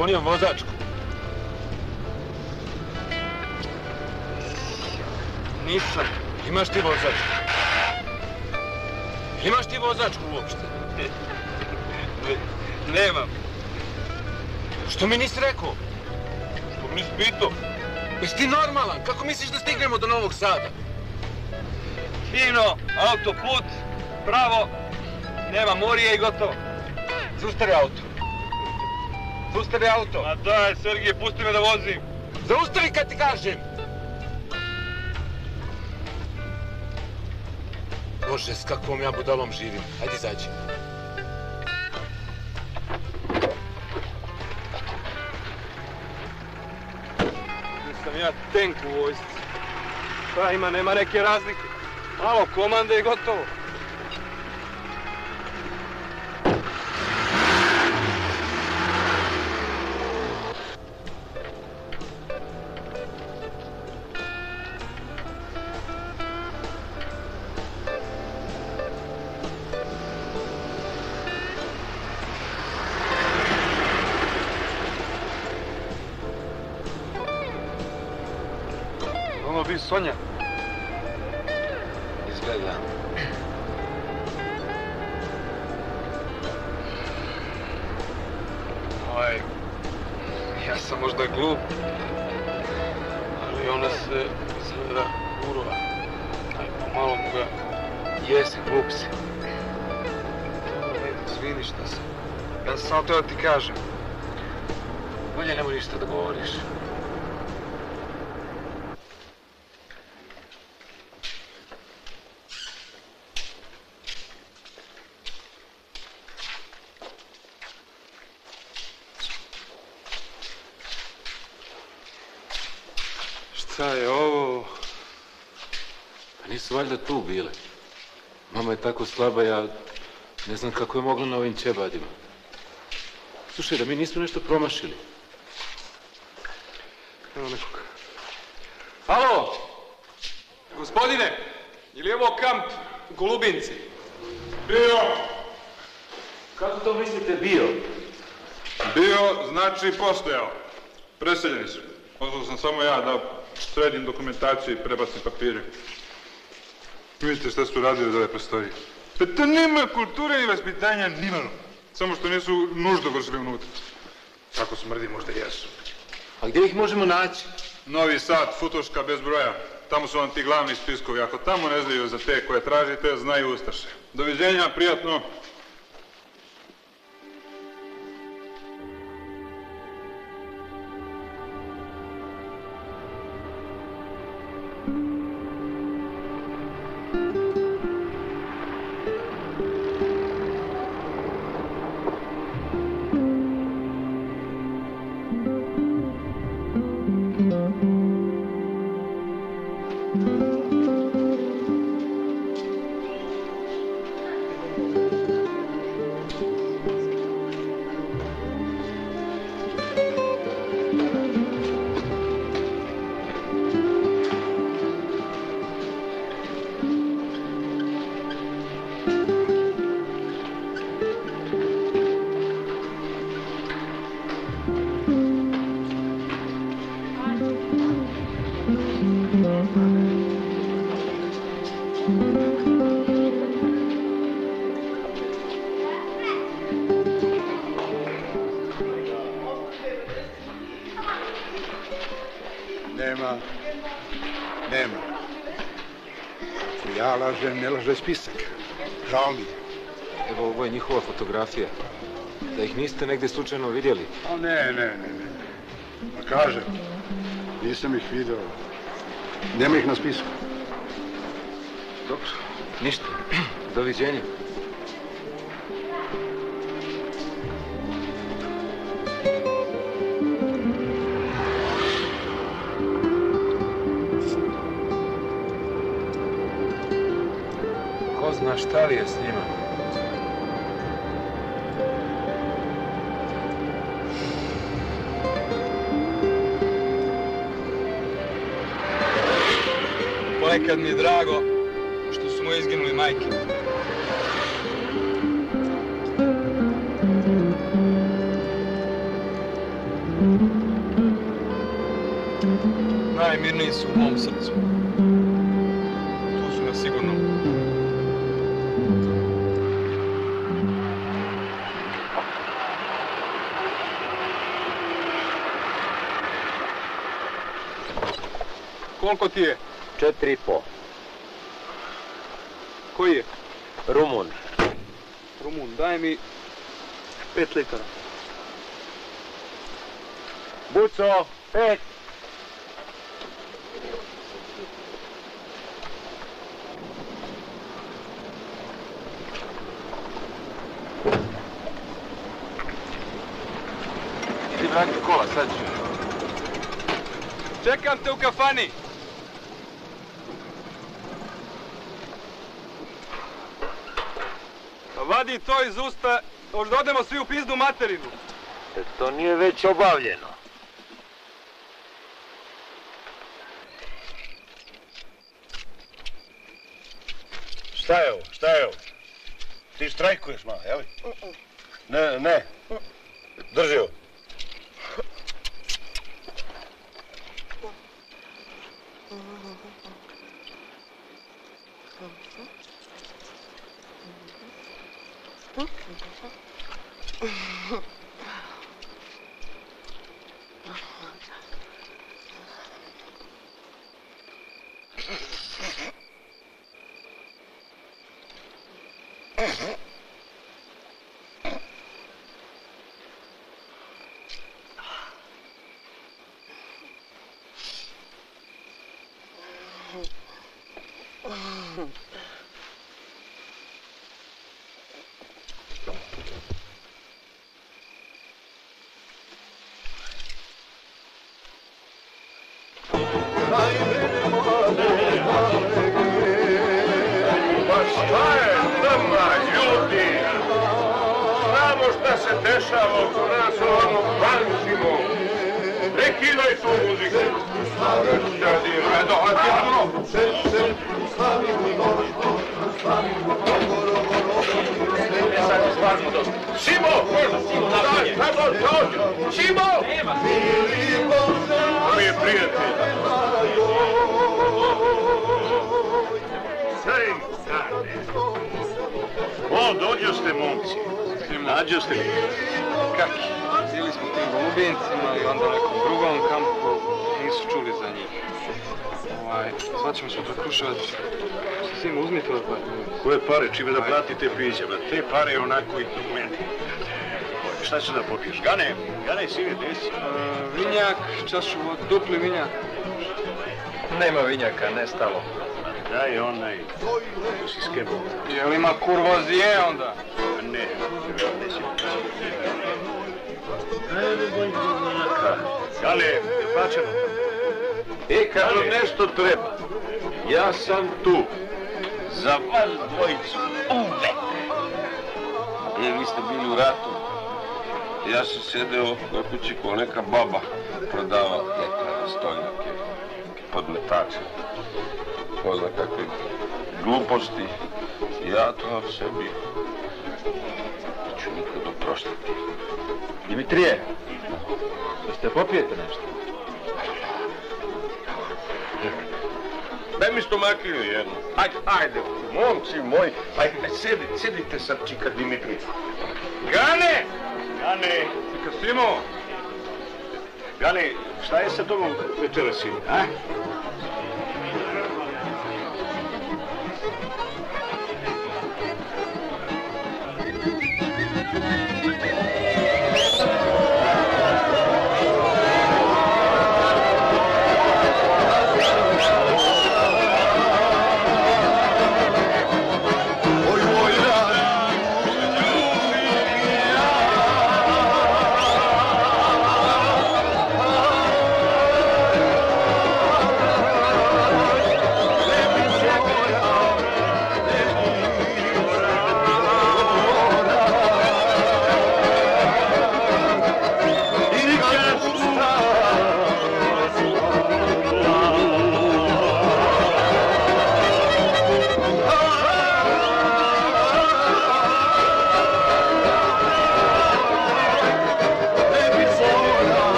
Sponijam vozačku. Nisam. Imaš ti vozačku? Imaš ti vozačku uopšte? Nemam. Što mi nisi rekao? Što mi nisi pitao? Jesi ti normalan? Kako misliš da stignemo do Novog Sada? Fino, autoput, pravo, nema morije i gotovo. Zaustavi auto. Zaustavi auto. Ma daj, Sergije, pusti me da vozim. Zaustavi kad ti kažem. Bože, s kakvom ja budalom živim. Ajde, izađi. Nisam ja tenk u vojsci. Šta ima, nema neke razlike. Malo komande i gotovo. Sonja. Izgleda. Aj, ja sam možda glup, ali ona se izgleda urova. Aj, pomalo mu ga jesi, glup si. Izvini šta sam. Ja sam samo teo da ti kažem. Bolje nemoj ništa da govoriš. Šta je ovo? Pa nisu valjda tu bile. Mama je tako slaba, ja ne znam kako je mogla na ovim ćebadima. Slušaj, da mi nismo nešto promašili. Evo nekog. Alo! Gospodine, je li ovo kamp u Golubinci? Bio, Kako to mislite bio? bio znači postojao. Preseljeni su. Ostao sam samo ja da sredim dokumentaciju i prebacim papire. Vidite šta su radili za ove prostorije. Pa to nema kulture i vaspitanja nimalo. Samo što nisu nuždo vršili unutra. Tako smrdi možda jesu. A gdje ih možemo naći? Novi Sad, Futoška bez broja. Tamo su vam ti glavni spiskovi. Ako tamo ne znaju za te koje tražite, znaju Ustaše. Doviđenja, prijatno. Lažem, ne laže spisak. Žao mi je. Evo, ovo je njihova fotografija. Da ih niste negdje slučajno vidjeli. A ne, ne, ne, ne. Pa kažem, nisam ih video. Nema ih na spisku. Dobro, ništa. Doviđenja. S njima? Ponekad mi je drago što su mu izginuli majke. Najmirniji su u mom srcu. Koliko ti je? Četiri i po. Koji je? Rumun. Rumun, daj mi pet litara. Buco, pet. Idi vrati kola, sad ću. Čekam te u kafani. Iz usta, možda odemo svi u pizdu materinu. To nije već obavljeno. Šta je ovo? Šta je ovo? Ti štrajkuješ malo, jel? Ne, ne. Drži ovo. Čašu vod, dupli vinjak. Nema vinjaka, nestalo. Daj onaj, to si skebo. Jel ima kurvozije onda? Ne, ne si. Je plaćeno? E, kad vam nešto treba, ja sam tu. Za vas dvojicu. Ja sam sedeo na kući ko neka baba. Prodava neke stojnike, podmetače. Ko zna kakve gluposti. Ja to sebi neću nikad oproštiti. Dimitrije, jeste popijete nešto? Daj mi stomakinu jednu. Ajde, ajde, momci moji. Ajde, sedi, sedite sad čika Dimitri. Gane! Gane, Simo! Gane, šta je sa tobom večera sine, a?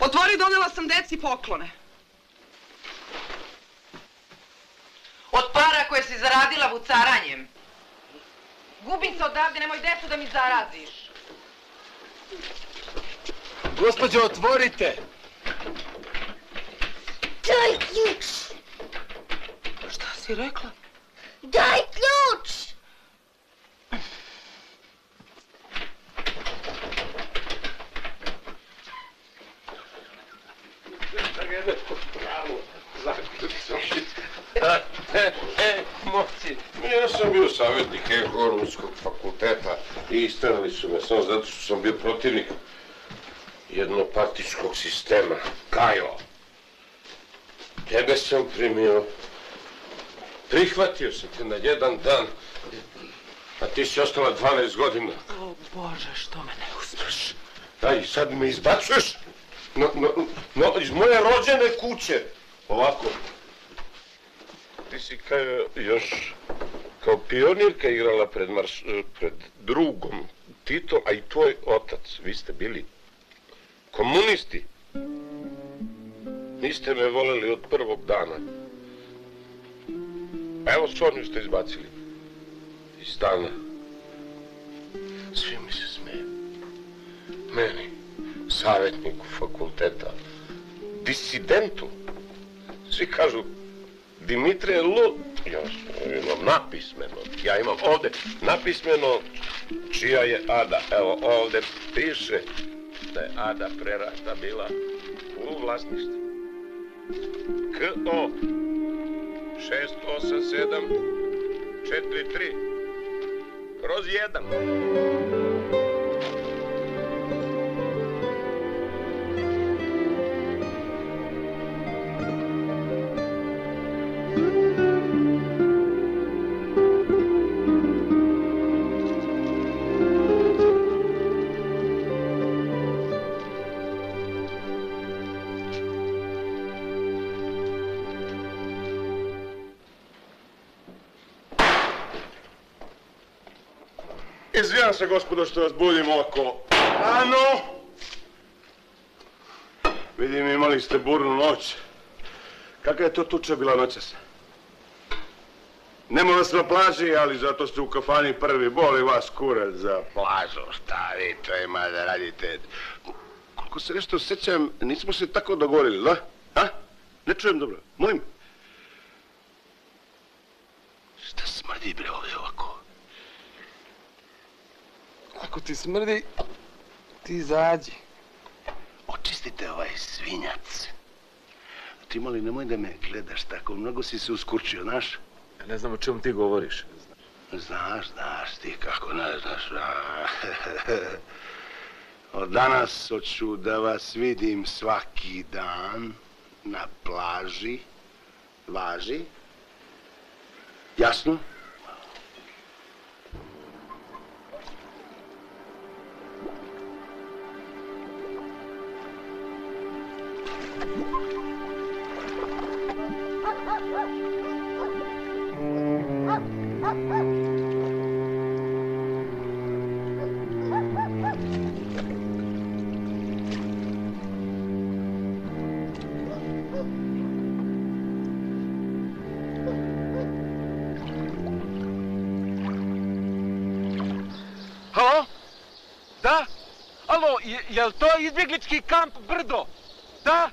Otvori, donela sam deci poklone. Od para koje si zaradila vucaranjem. Gubim se odavde, nemoj decu da mi zaraziš. Gospođo, otvorite! Daj ključ! Šta si rekla? Daj ključ! E, e, moci, ja savjetnik ekonomskog fakulteta i isterali su me samo zato što sam bio protivnik jednopartijskog sistema. Kajo, tebe sam primio, prihvatio sam te na jedan dan, a ti si ostala 12 godina. O Bože, što me ne uspeš. Daj, sad me izbacuješ no, no, no, iz moje rođene kuće. Ovako. Ti si kao još kao pionirka igrala pred, marš, pred drugom Tito, a i tvoj otac. Vi ste bili komunisti. Niste me voleli od prvog dana. Evo Sonju ste izbacili. Iz stana. Svi mi se smeju. Meni, savjetniku fakulteta, disidentu. Svi kažu, Dimitre je lud. Ja imam napismeno. Ja imam ovdje napismeno čija je Ada. Evo ovdje piše da je Ada prerasta bila u vlasništvu. KO 687 43 kroz 1. Izvijem se, gospodo, što vas budim oko rano. Vidim, imali ste burnu noć. Kakva je to tuča bila noćas? Nema vas na plaži, ali zato ste u kafani prvi. Boli vas kurac za plažu. Šta vi to ima da radite? Koliko se nešto sjećam, nismo se tako dogovorili, da? A? Ne čujem dobro. Molim? Šta smrdi bre ovdje ovako? Ako ti smrdi, ti izađi. Očistite ovaj svinjac. Ti moli, nemoj da me gledaš tako, mnogo si se uskurčio, znaš? Ja ne znam o čemu ti govoriš. Znaš, znaš ti kako ne znaš. a. Od danas hoću da vas vidim svaki dan na plaži. Važi? Jasno? Izbjeglički kamp Brdo? Da?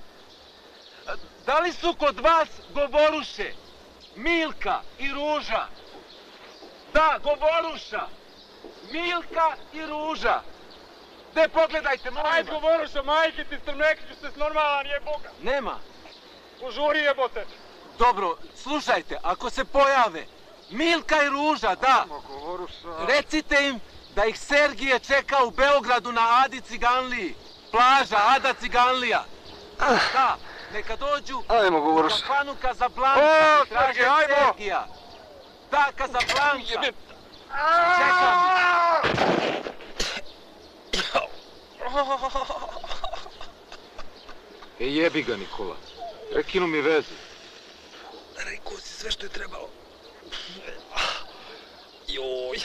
Da li su kod vas govoruše? Milka i Ruža? Da, govoruša. Milka i Ruža. Ne pogledajte, molim Ajde, govoruša, majke ti strmekću se s normalan jeboga. Nema. Požuri jebote. Dobro, slušajte, ako se pojave Milka i Ruža, da. Recite im da ih Sergije čeka u Beogradu na Adi Ciganliji. Plaža Ada Ciganlija. Da, neka dođu Ajmo, u kafanu Kazablanka O, i traže Sergej, ajmo. Sergija. Da, Kazablanka. Čekam. E jebi ga, Nikola. Prekinu mi vezu. Rekao si sve što je trebalo. Joj.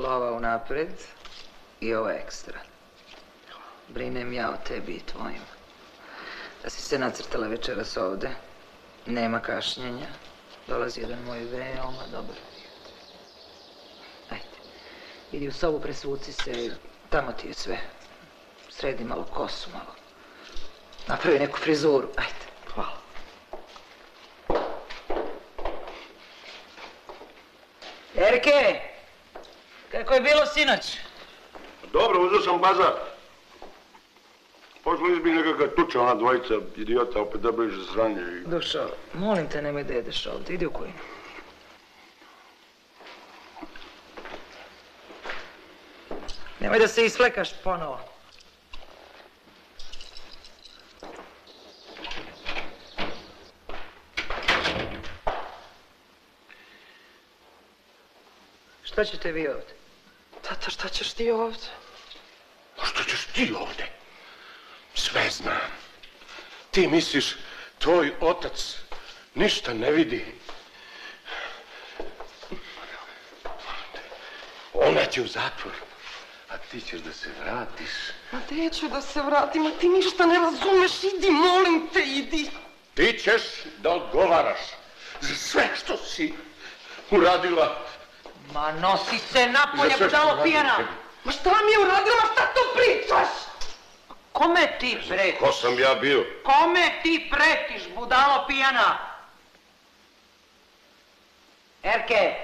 Lova unapred i ovo ekstra. Brinem ja o tebi i tvojim. Da si se nacrtala večeras ovde, nema kašnjenja. Dolazi jedan moj veoma dobar prijatelj. Ajde, idi u sobu, presvuci se, tamo ti je sve. Sredi malo kosu, malo. Napravi neku frizuru, ajde. Hvala. Erke! Kako je bilo sinoć? Dobro, uzeo sam bazar. Pošli izbi nekakva tuča, ona dvojica idiota, opet da bliže sranje. i- Dušo, molim te nemoj da jedeš ovdje, idi u kujnu. Nemoj da se isflekaš ponovo. Šta ćete vi ovdje? Tata, šta ćeš ti ovdje? A što ćeš ti ovdje? Sve znam. Ti misliš, tvoj otac ništa ne vidi. Ona će u zatvor, a ti ćeš da se vratiš. Ma gdje ću da se vratim, a ti ništa ne razumeš, idi, molim te, idi. Ti ćeš da odgovaraš za sve što si uradila. Ma nosi se napolje, budalo pijana. Ma šta mi je uradila, šta tu pričaš? Kome ti pretiš? Ko sam ja bio? Kome ti pretiš, budalo pijana? Erke,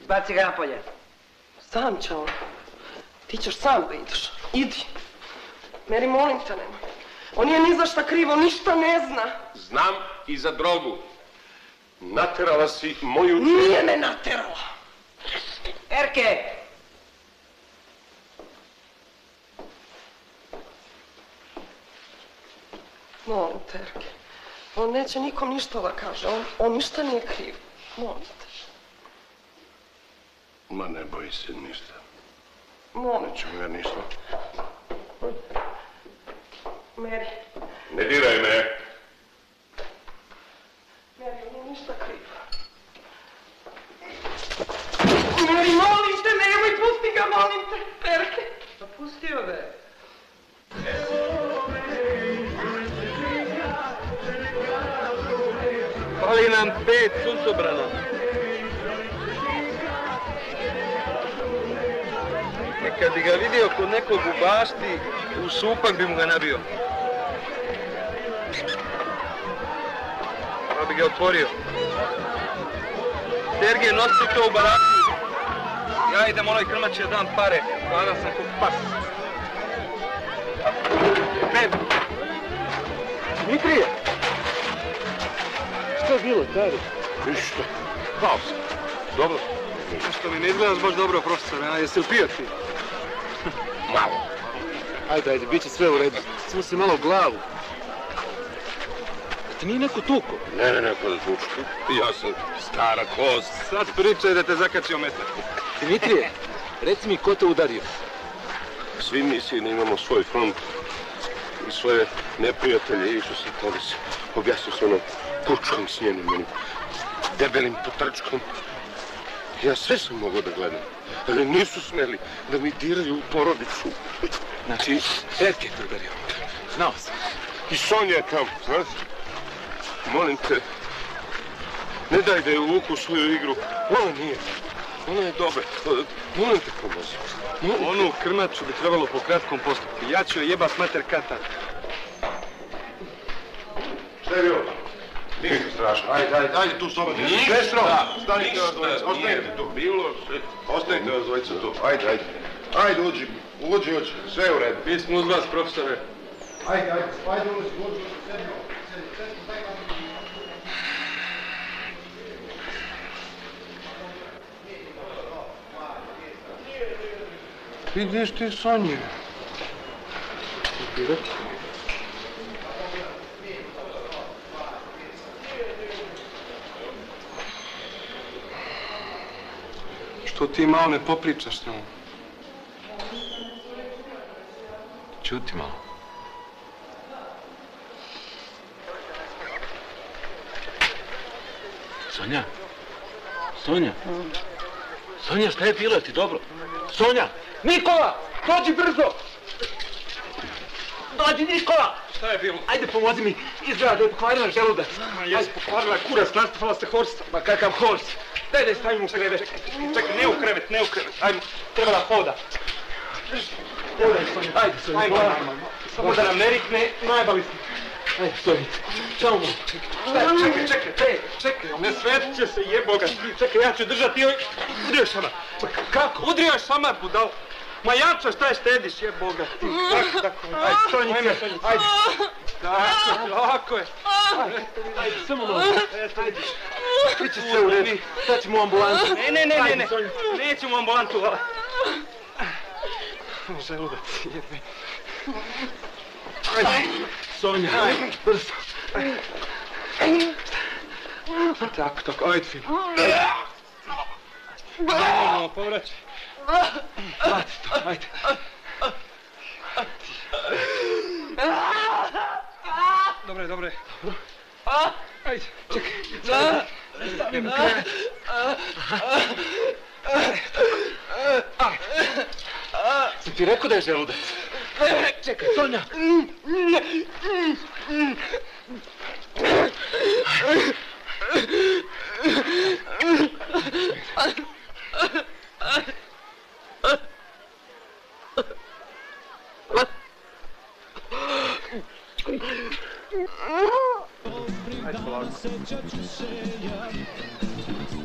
izbaci ga napolje. Sam će on. Ti ćeš sam da ideš. Idi. Meri, molim te, nemoj. On je ni za šta krivo, ništa ne zna. Znam i za drogu. Naterala si moju... Nije me naterala. Erke! Molim te, Erke. On neće nikom ništa da kaže. On, on ništa nije kriv. Molim te. Ma ne boji se ništa. Molim te. Neću ja ništa. Meri. Ne diraj me. Meri, on nije ništa kriv. Meri, molim te, nemoj, pusti ga, molim te. Erke. Pa pustio ga. Fali nam pet suncobrana. E kad bi ga vidio kod nekog u bašti, u supak bi mu ga nabio. Pa bi ga otvorio. Sergej, nosi to u baraku. Ja idem onoj krmači da dam pare. Gladan sam kog pas. Pet. Dmitrije! Što je bilo, Tari? Ništa. Pao sam. Dobro. Što mi ne izgledaš baš dobro, profesore, a jesi li pio ti? Malo. Ajde, ajde, bit će sve u redu. Samo si malo glavu. Ti nije neko tuko? Ne, ne, ne, pa da tučku. Ja sam stara kost. Sad pričaj da te zakačio metar. Dimitrije, reci mi ko te udario? Svi misli imamo svoj front i svoje neprijatelje. Išao sam tamo se objasnio s onom pučkom s njenim onim debelim potrčkom. Ja sve sam mogao da gledam, ali nisu smeli da mi diraju u porodicu. Znači, Erke te udario. Znao sam. I Sonja je tamo, znaš? Molim te, ne daj da je uvuku svoju igru. Ona nije. Ona je dobra. Molim te pomozi. Onu krmaču bi trebalo po kratkom postupku. Ja ću je jebat mater kata. Šta je bilo? Ništa strašno. Ajde, ajde, ajde tu soba. Ništa, Sestro, ništa vas dvojica. Ostanite tu. bilo. Ostanite vas dvojica tu. Ajde, ajde. Ajde, uđi. Uđi, uđi. Sve je u redu. Mi smo uz vas, profesore. Ajde, ajde. Ajde, uđi, uđi. Sedi, sedi, sedi, daj nam. Vidiš ti Sonje. Što ti malo ne popričaš s njom? Čuti malo. Sonja? Sonja? Sonja, šta je bilo? Ti dobro? Sonja! Nikola! Dođi brzo! Dođi, Nikola! Šta je bilo? Ajde, pomozi mi. Izgleda da je pokvarila želudac. Ma jes pokvarila kurac, nastavila se horsta. Ma kakav hors. Daj da je stavim u krevet. Čekaj, ne u krevet, ne u krevet. Ajmo, treba da hoda. Hodaj, Sonja. Ajde, Sonja. Ajmo, polako. ajmo. Samo da nam ne rikne, najbali smo. Ajde, Sonja. Čao, mu. Šta je? Čekaj, čekaj, čekaj, čekaj, ne svet će se jeboga. Čekaj, ja ću držati ovaj... Udrio šamar. Kako? Udrio šamar, budal. Ma jača, šta je štediš, jeboga ti. Tako, tako. Ajde, Sonjice, ajme, Sonjice. Ajde. Tako, tako je. Ajde, Ajde, samo malo. Ajde. Biće sve u redu. Sad ćemo u ambulantu. Ne, ne, ne, ne, Ajde, ne. Sonja. Nećemo u ambulantu, hvala. Želudac, jebe. Ajde. Sonja, brzo. Tako, tako, ajde, fin. Ajmo, povraćaj. あちょっと待ってどれどれあはいチェックなあ Direktno je želudac. Čekaj, Sonja. Thank you. Ajde, polako.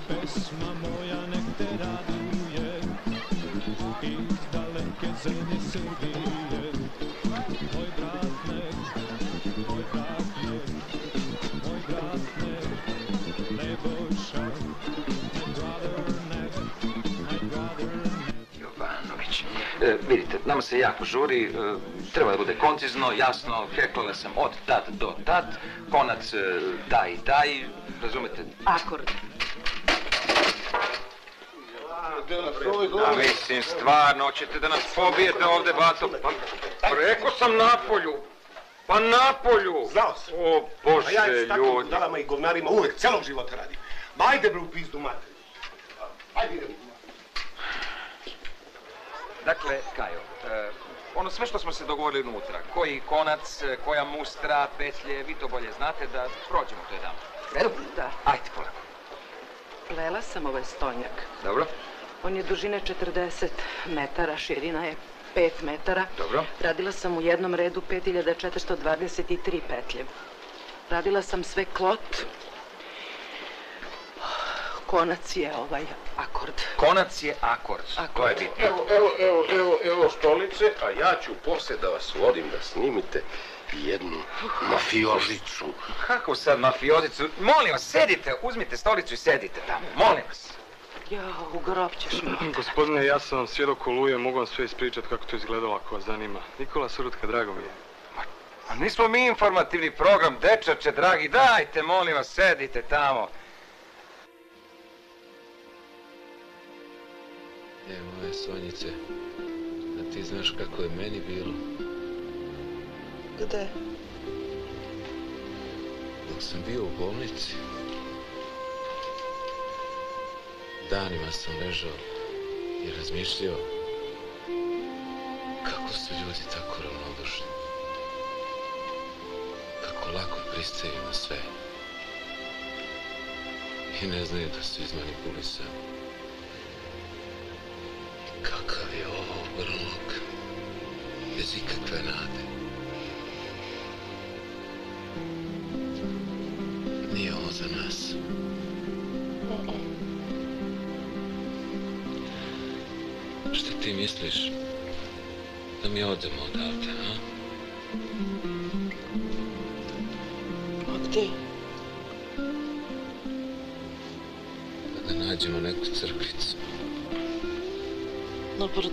Pesma moja nek te raduje Iz daleke zemlje Srbije vidite, nama se jako žuri, e, treba da bude koncizno, jasno, heklala sam od tad do tad, konac e, taj i taj, razumete? Akord. A mislim, stvarno, hoćete da nas pobijete ovde, Bato? Pa, rekao sam napolju. Pa napolju. Znao sam. O, Bože, A ja s takvim ljudi. budalama i govnarima uvek, celog života radim. Ma ajde bre u pizdu mater. Ajde idemo. Dakle, Kajo, e, ono sve što smo se dogovorili unutra, koji konac, e, koja mustra, petlje, vi to bolje znate da prođemo to jedan. Redu? Da. Ajde, polako. Plela sam ovaj stonjak. Dobro, On je dužine 40 metara, širina je 5 metara. dobro. Radila sam u jednom redu 5423 petlje. Radila sam sve klot. Konac je ovaj akord. Konac je akord. To je bitno. Evo, evo, evo, evo, evo stolice, a ja ću poslije da vas vodim da snimite jednu mafiozicu. Kako sad mafiozicu? Molim vas, sedite, uzmite stolicu i sedite tamo, molim vas. Ja, u grob ćeš. Gospodine, ja sam vam svjedok oluje, mogu vam sve ispričati kako to izgledalo ako vas zanima. Nikola Surutka, drago mi je. A nismo mi informativni program, dečače, dragi, dajte, molim vas, sedite tamo. E, moje Sonjice, a ti znaš kako je meni bilo? Gde? Dok sam bio u bolnici, danima sam ležao i razmišljao kako su ljudi tako ravnodušni. Kako lako pristaju na sve. I ne znaju da su izmanipulisani. Kakav je ovo brlog, bez ikakve nade. Nije ovo za nas. Šta ti misliš? Da mi odemo odavde, a? A? Pa da nađemo neku crkvicu. на брду.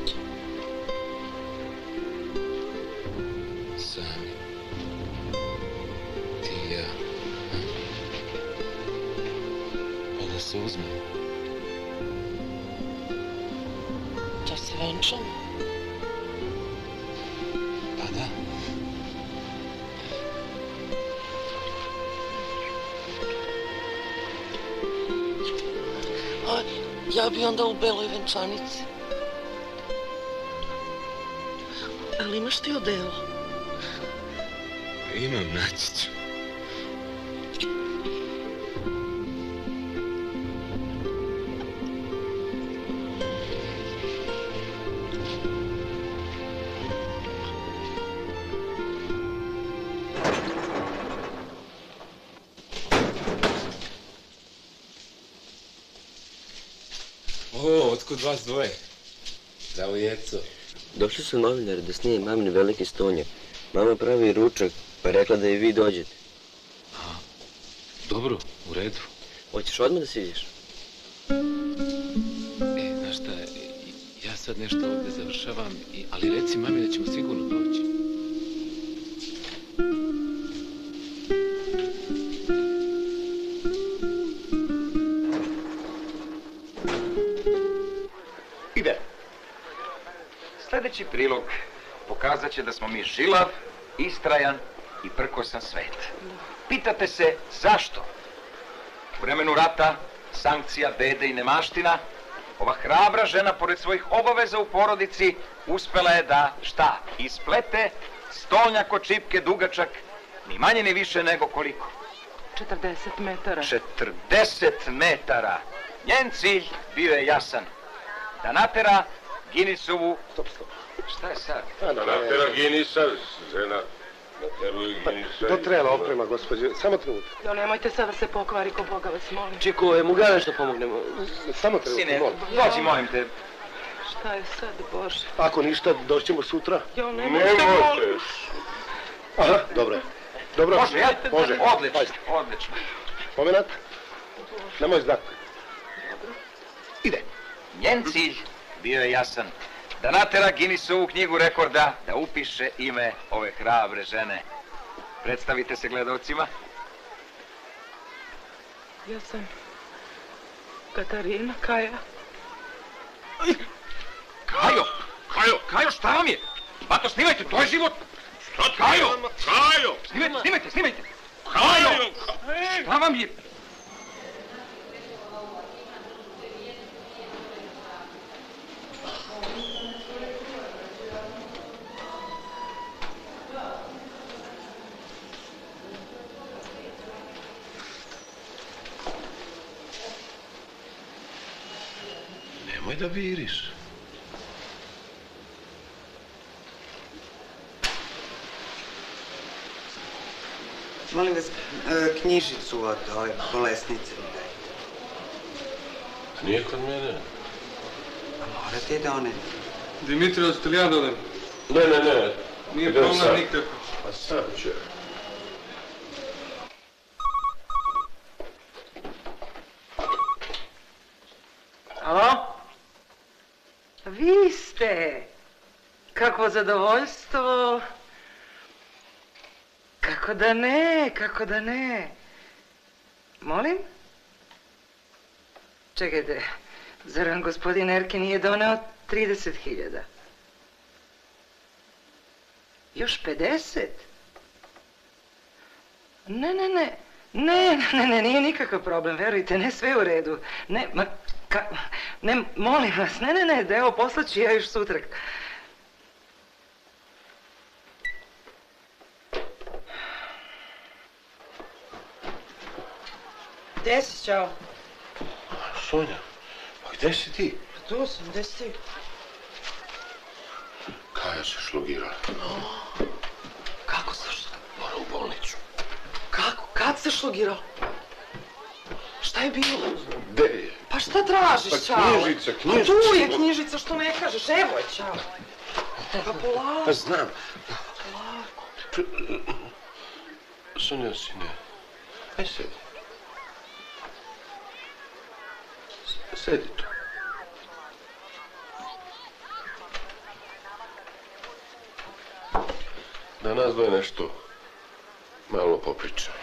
Сами. Ти и ја. Па да се узме. Да се венчам? Па да. А, ја би онда у белој. Ali imaš ti odelo? Imam, naći ću. O, otkud vas dvoje? Zdravo, Jeco. Došli su novinari da snije mamni veliki stonjak. Mama pravi ručak, pa rekla da i vi dođete. Dobro, u redu. Hoćeš odmah da siđeš? E, znaš šta, ja sad nešto ovdje završavam, ali reci mami da ćemo sigurno doći. Sljedeći prilog pokazat će da smo mi žilav, istrajan i prkosan svet. Pitate se zašto? U vremenu rata, sankcija, bede i nemaština, ova hrabra žena, pored svojih obaveza u porodici, uspela je da, šta, isplete stolnjak od čipke dugačak, ni manje ni više nego koliko? 40 metara. 40 metara. Njen cilj bio je jasan. Da natera Ginisovu... Stop, stop. Šta je sad? Da natera Ginisa, žena nateruje Ginisa. Dotrela oprema, gospođe. Samo trenutak. Jo, nemojte sad da se pokvari ko Boga vas molim. Čiko, je mu ga nešto pomognemo? Samo trenutak, Sine, molim. dođi, molim te. Šta je sad, Bože? Ako ništa, doćemo sutra. Jo, Ne nemojte molim. Aha, dobro je. Dobro, Može, ja? Može. Odlično, odlično. Moment. Na moj znak. Ide. Njen cilj bio je jasan. Da natera Guinnessovu knjigu rekorda da upiše ime ove hrabre žene. Predstavite se gledalcima. Ja sam Katarina Kaja. Kajo! Kajo! Kajo, šta vam je? Pa to snimajte, to je život! Šta Kajo! Kajo! Snimajte, snimajte, snimajte! Kajo! Šta vam je? Nemoj da viriš. Molim vas, e, knjižicu od ove bolesnice. Nije kod mene. Morate da one... Dimitrij, hoćete li ja da odem? Ne, ne, ne. Nije Idem problem sam. nikako. Pa sam ću. Alo? Vi ste. Kakvo zadovoljstvo. Kako da ne, kako da ne. Molim? Čekajte, zar vam gospodin Erki nije doneo 30.000? Još 50? Ne, ne, ne. Ne, ne, ne, nije nikakav problem, verujte, ne, sve u redu. Ne, ma, ka, ne, molim vas, ne, ne, ne, da evo poslaću ja još sutra. Gdje si, čao? Sonja, pa gde si ti? Tu sam, gdje si? Kaja se šlogirala. Kako se što? Mora u bolnicu. Kako? Kad se šlogirao? Šta je bilo? Gde je? Pa šta tražiš, Pa knjižica, Pa knjižica. tu je knjižica, što ne kažeš? Evo je, čao. Pa polako. Pa znam. Sonja, sine. Aj sedi. S- Sedi tu. Da nas dvoje nešto malo popričamo.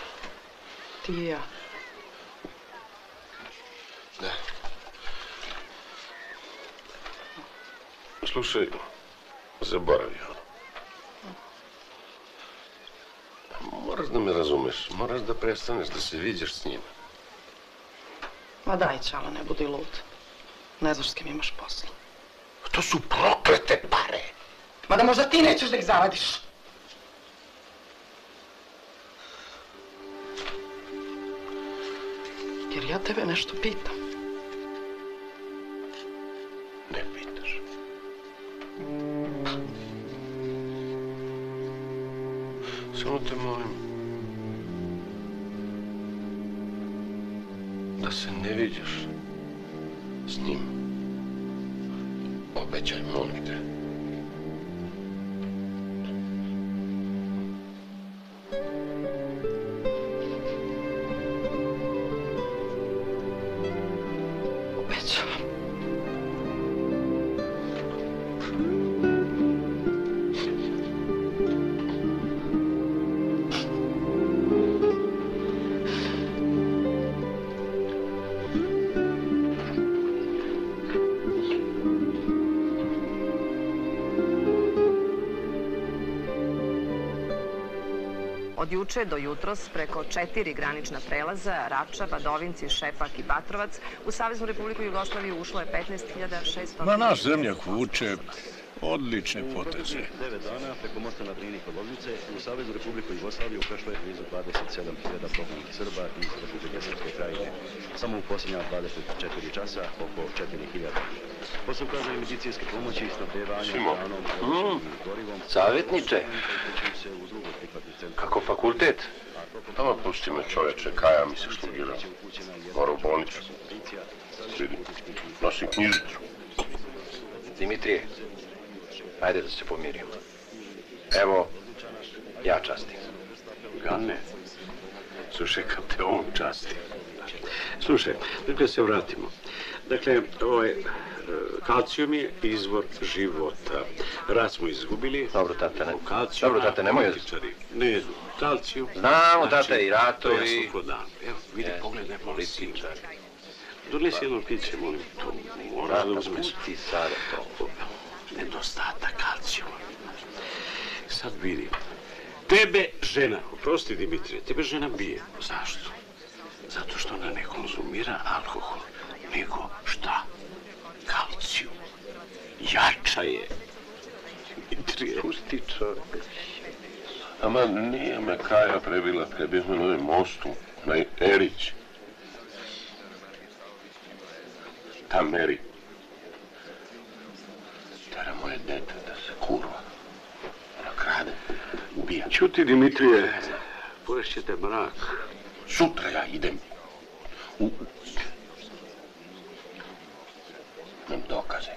Ti i ja. Slušaj, zaboravio. Moraš da me razumeš, moraš da prestaneš da se viđaš s njima. Ma daj, čao, ne budi lud. Ne znaš s kim imaš posla. To su proklete pare. Ma da možda ti nećeš da ih zaradiš. Jer ja tebe nešto pitam. Samo te Juče do jutros preko četiri granična prelaza, Rača, Badovinci, Šepak i Batrovac, u Saveznu Republiku Jugoslaviju ušlo je 15.600... Na naš zemljak vuče odlične poteze. 9 dana preko mosta na Drini kod Loznice u Savezu Republiku Jugoslaviju prešlo je blizu 27.000 prognanih Srba iz Republike Srpske krajine. Samo u posljednja 24 časa oko 4.000. Posle ukazane medicinske pomoći, snabdevanja, Simo. hranom, Mm. i gorivom... Savjetniče. Kako fakultet? Tamo pusti me čoveče, Kaja mi se štugira. Mora u bolnicu. Vidi, nosim knjižicu. Dimitrije, ajde da se pomirimo. Evo, ja častim. Gane, slušaj kad te on časti. Slušaj, dok da se vratimo. Dakle, ovaj, e, kalcijum je izvor života. Rad smo izgubili. Dobro, tate, ne. Kalcijum, Dobro, tate, nemoj. Ne, kalcijum. Znamo, Znači, tate, i To ratovi. je jasno dan. Evo, vidi, Jes, pogledaj, političari. Donesi jedno piće, molim, to mora da Tata, uzmeš. pusti sada to. Nedostatak kalcijuma. Sad vidi. Tebe žena, oprosti Dimitrije, tebe žena bije. Zašto? Zato što ona ne konzumira alkohol, nego šta? Kalcijum. Jača je. Dimitrije. Pusti čovjek. Ama nije me Kaja prebila kad je na ovom mostu, na Erić. Ta Meri. Tera moje dete da se kurva. Ona krade, ubija. Čuti, Dimitrije, poješćete mrak. Sutra ja idem. U... Imam dokaze.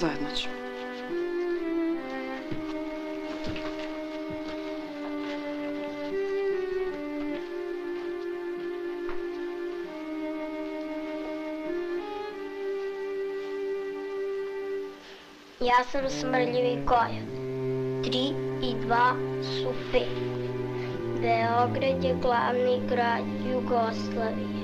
Zajedno ćemo. Ja sam smrljivi kojak. Tri i dva su pet. Beograd je glavni grad Jugoslavije.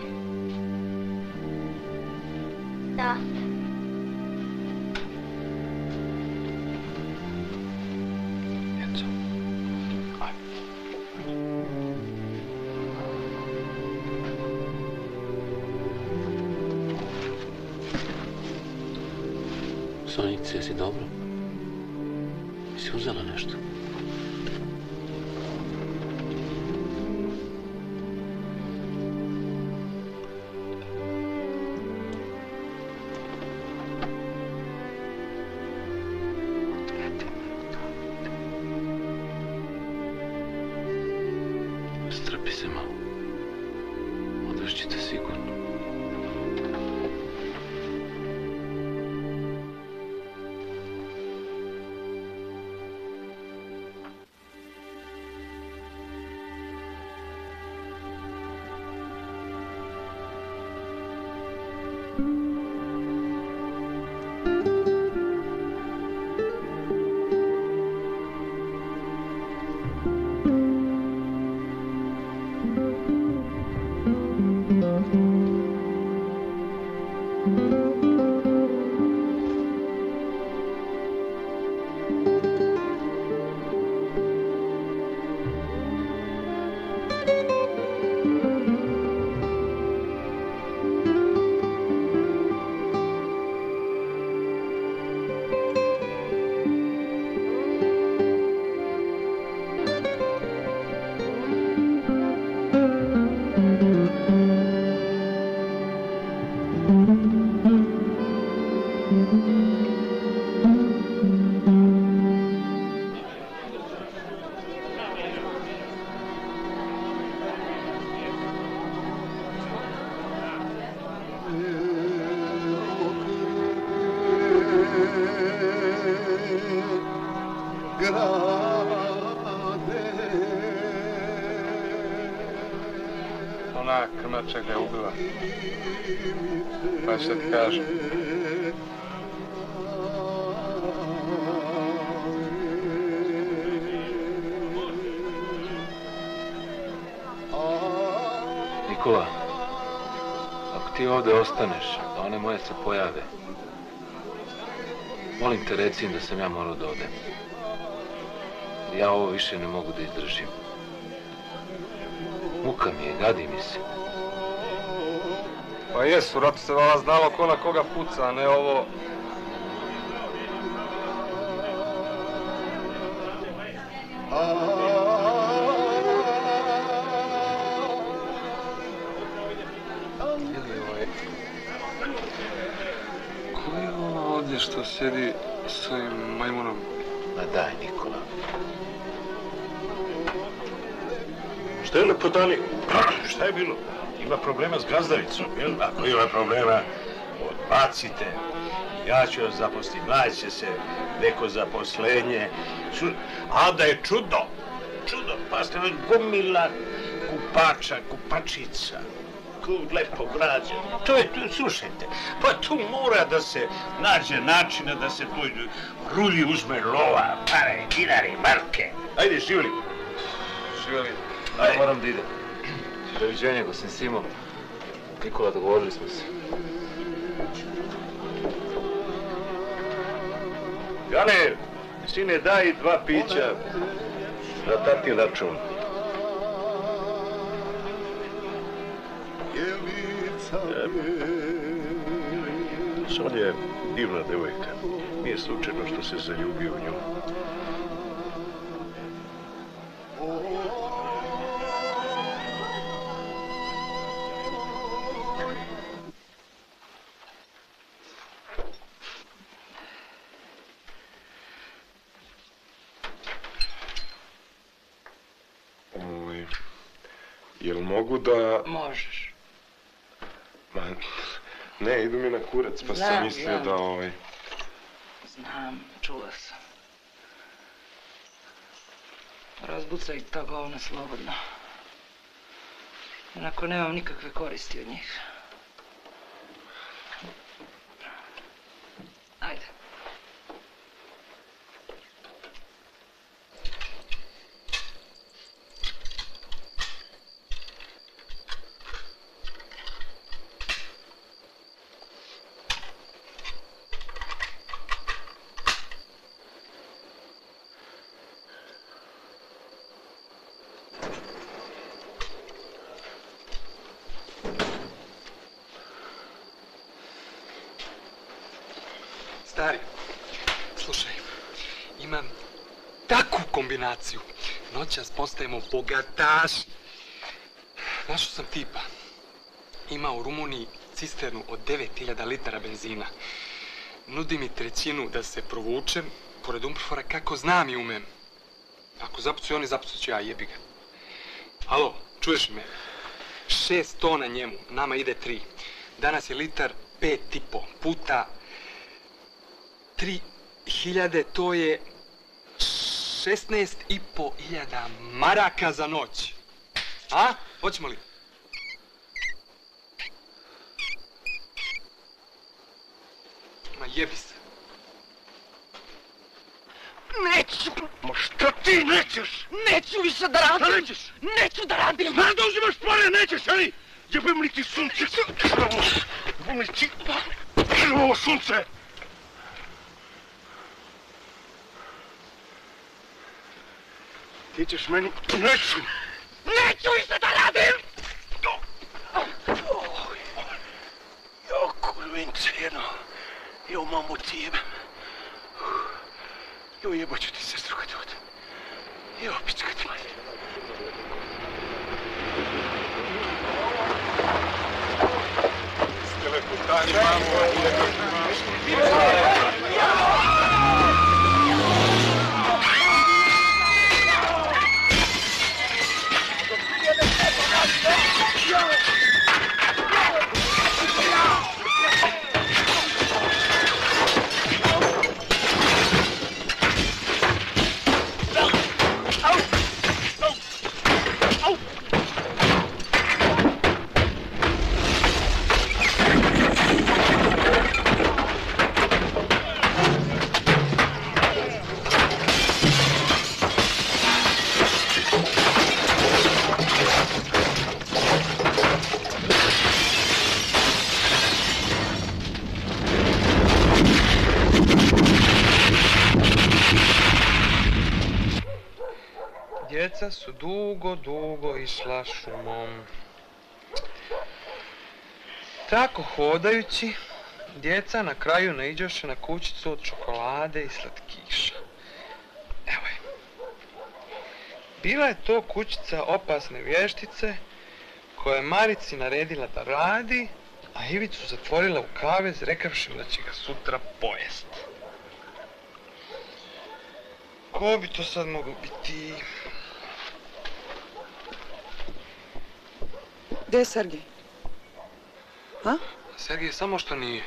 Ona krmača ga je ubila. Pa ti kažem? Nikola, ako ti ovdje ostaneš, a one moje se pojave, molim te reci da sam ja morao da odem. Ja ovo više ne mogu da izdržim. Muka mi je, gadi mi se. Pa jesu, ratu se vala znalo ko na koga puca, a ne ovo... дали? Шта е било? Има проблема с газдавицом, ел? Ако има проблема, одбаците. Ја ќе ја запости, најќе се неко запослење. А да е чудо, чудо, па сте гомила купача, купачица лепо граѓа. Тој, слушайте, па ту мора да се da начина да се тој рули узме лова, паре, динари, марке. Ајде, marke. Ajde, Ja moram da idem. Doviđenja, gosim Simo. Nikola, dogovorili smo se. Gane, sine, daj dva pića na tatin račun. Sonja je divna devojka. Nije slučajno što se zaljubio u nju. Da... Možeš. Ma, ne, idu mi na kurac, pa sam mislio znam. da ovaj... Znam, čula sam. Razbucaj ta govna slobodno. Onako nemam nikakve koristi od njih. Ajde. Stari, slušaj, imam takvu kombinaciju. Noćas postajemo bogataši. Našao sam tipa. Ima u Rumuniji cisternu od 9000 litara benzina. Nudi mi trećinu da se provučem, pored umprfora kako znam i umem. Ako zapucaju oni, zapucat ću ja, jebi ga. Alo, čuješ me? Šest tona njemu, nama ide tri. Danas je litar pet i po, puta tri hiljade, to je šestnaest i po hiljada maraka za noć. A? Hoćemo li? Ma jebi se. Neću! Ma šta ti nećeš? Neću više da radim! Šta nećeš? Neću da radim! Znaš da uzimaš pare, nećeš, ali? Jebem li ti sunce? Jebem li ti... Ovo sunce! Ti ćeš meni... Neću! Neću više da radim! Jo, kurvince jedno. Jo, mamu ti jebem. Jo, jebat ću ti sestru kad odem. Jo, pička ti manje. Ste lepotani, mamo, išla šumom. Tako hodajući, djeca na kraju naiđoše na kućicu od čokolade i slatkiša. Evo je. Bila je to kućica opasne vještice, koja je Marici naredila da radi, a Ivicu zatvorila u kavez rekavši da će ga sutra pojest. Ko bi to sad mogao biti? Gdje je Sergej? A? Sergij samo što nije.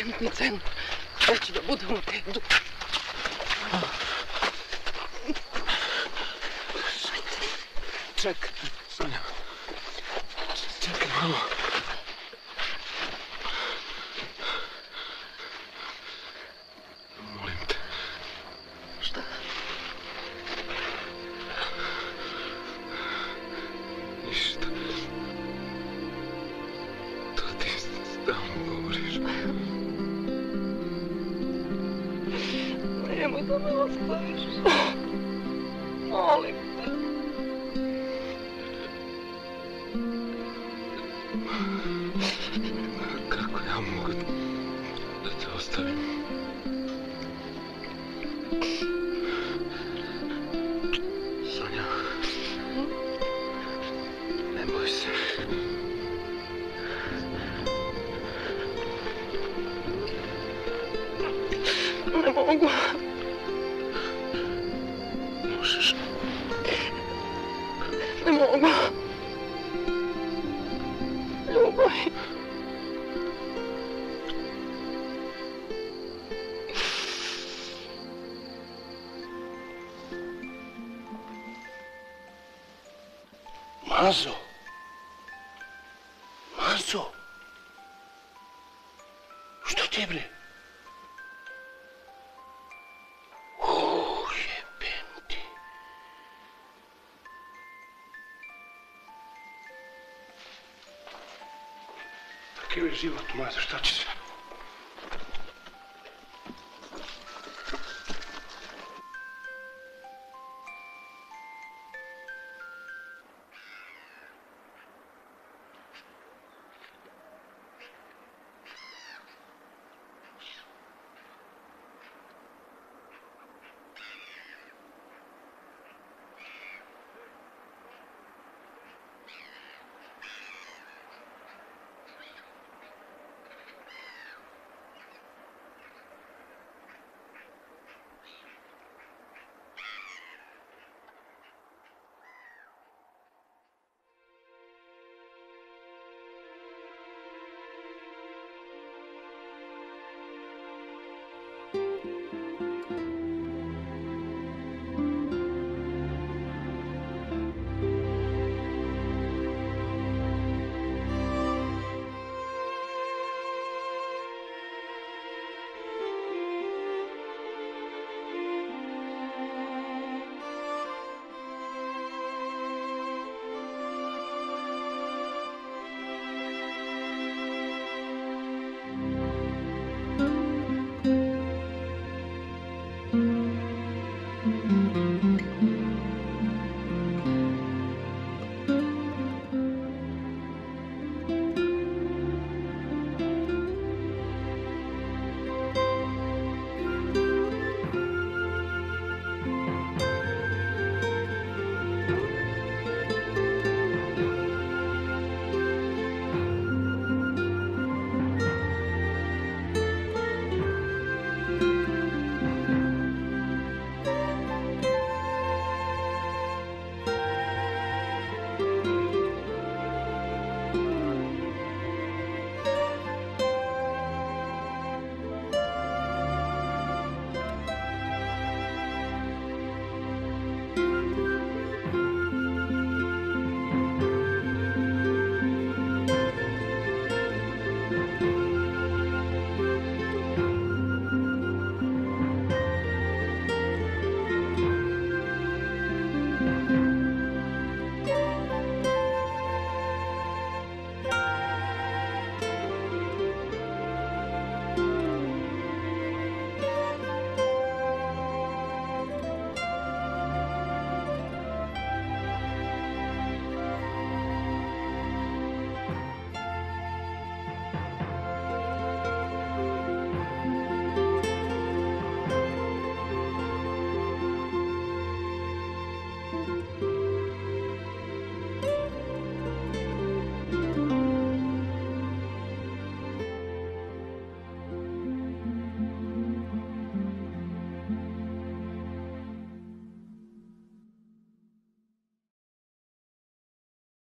Kenntnissen. Manso. Manso. Estou tibre. Aquilo em cima, Tomás, está-te certo.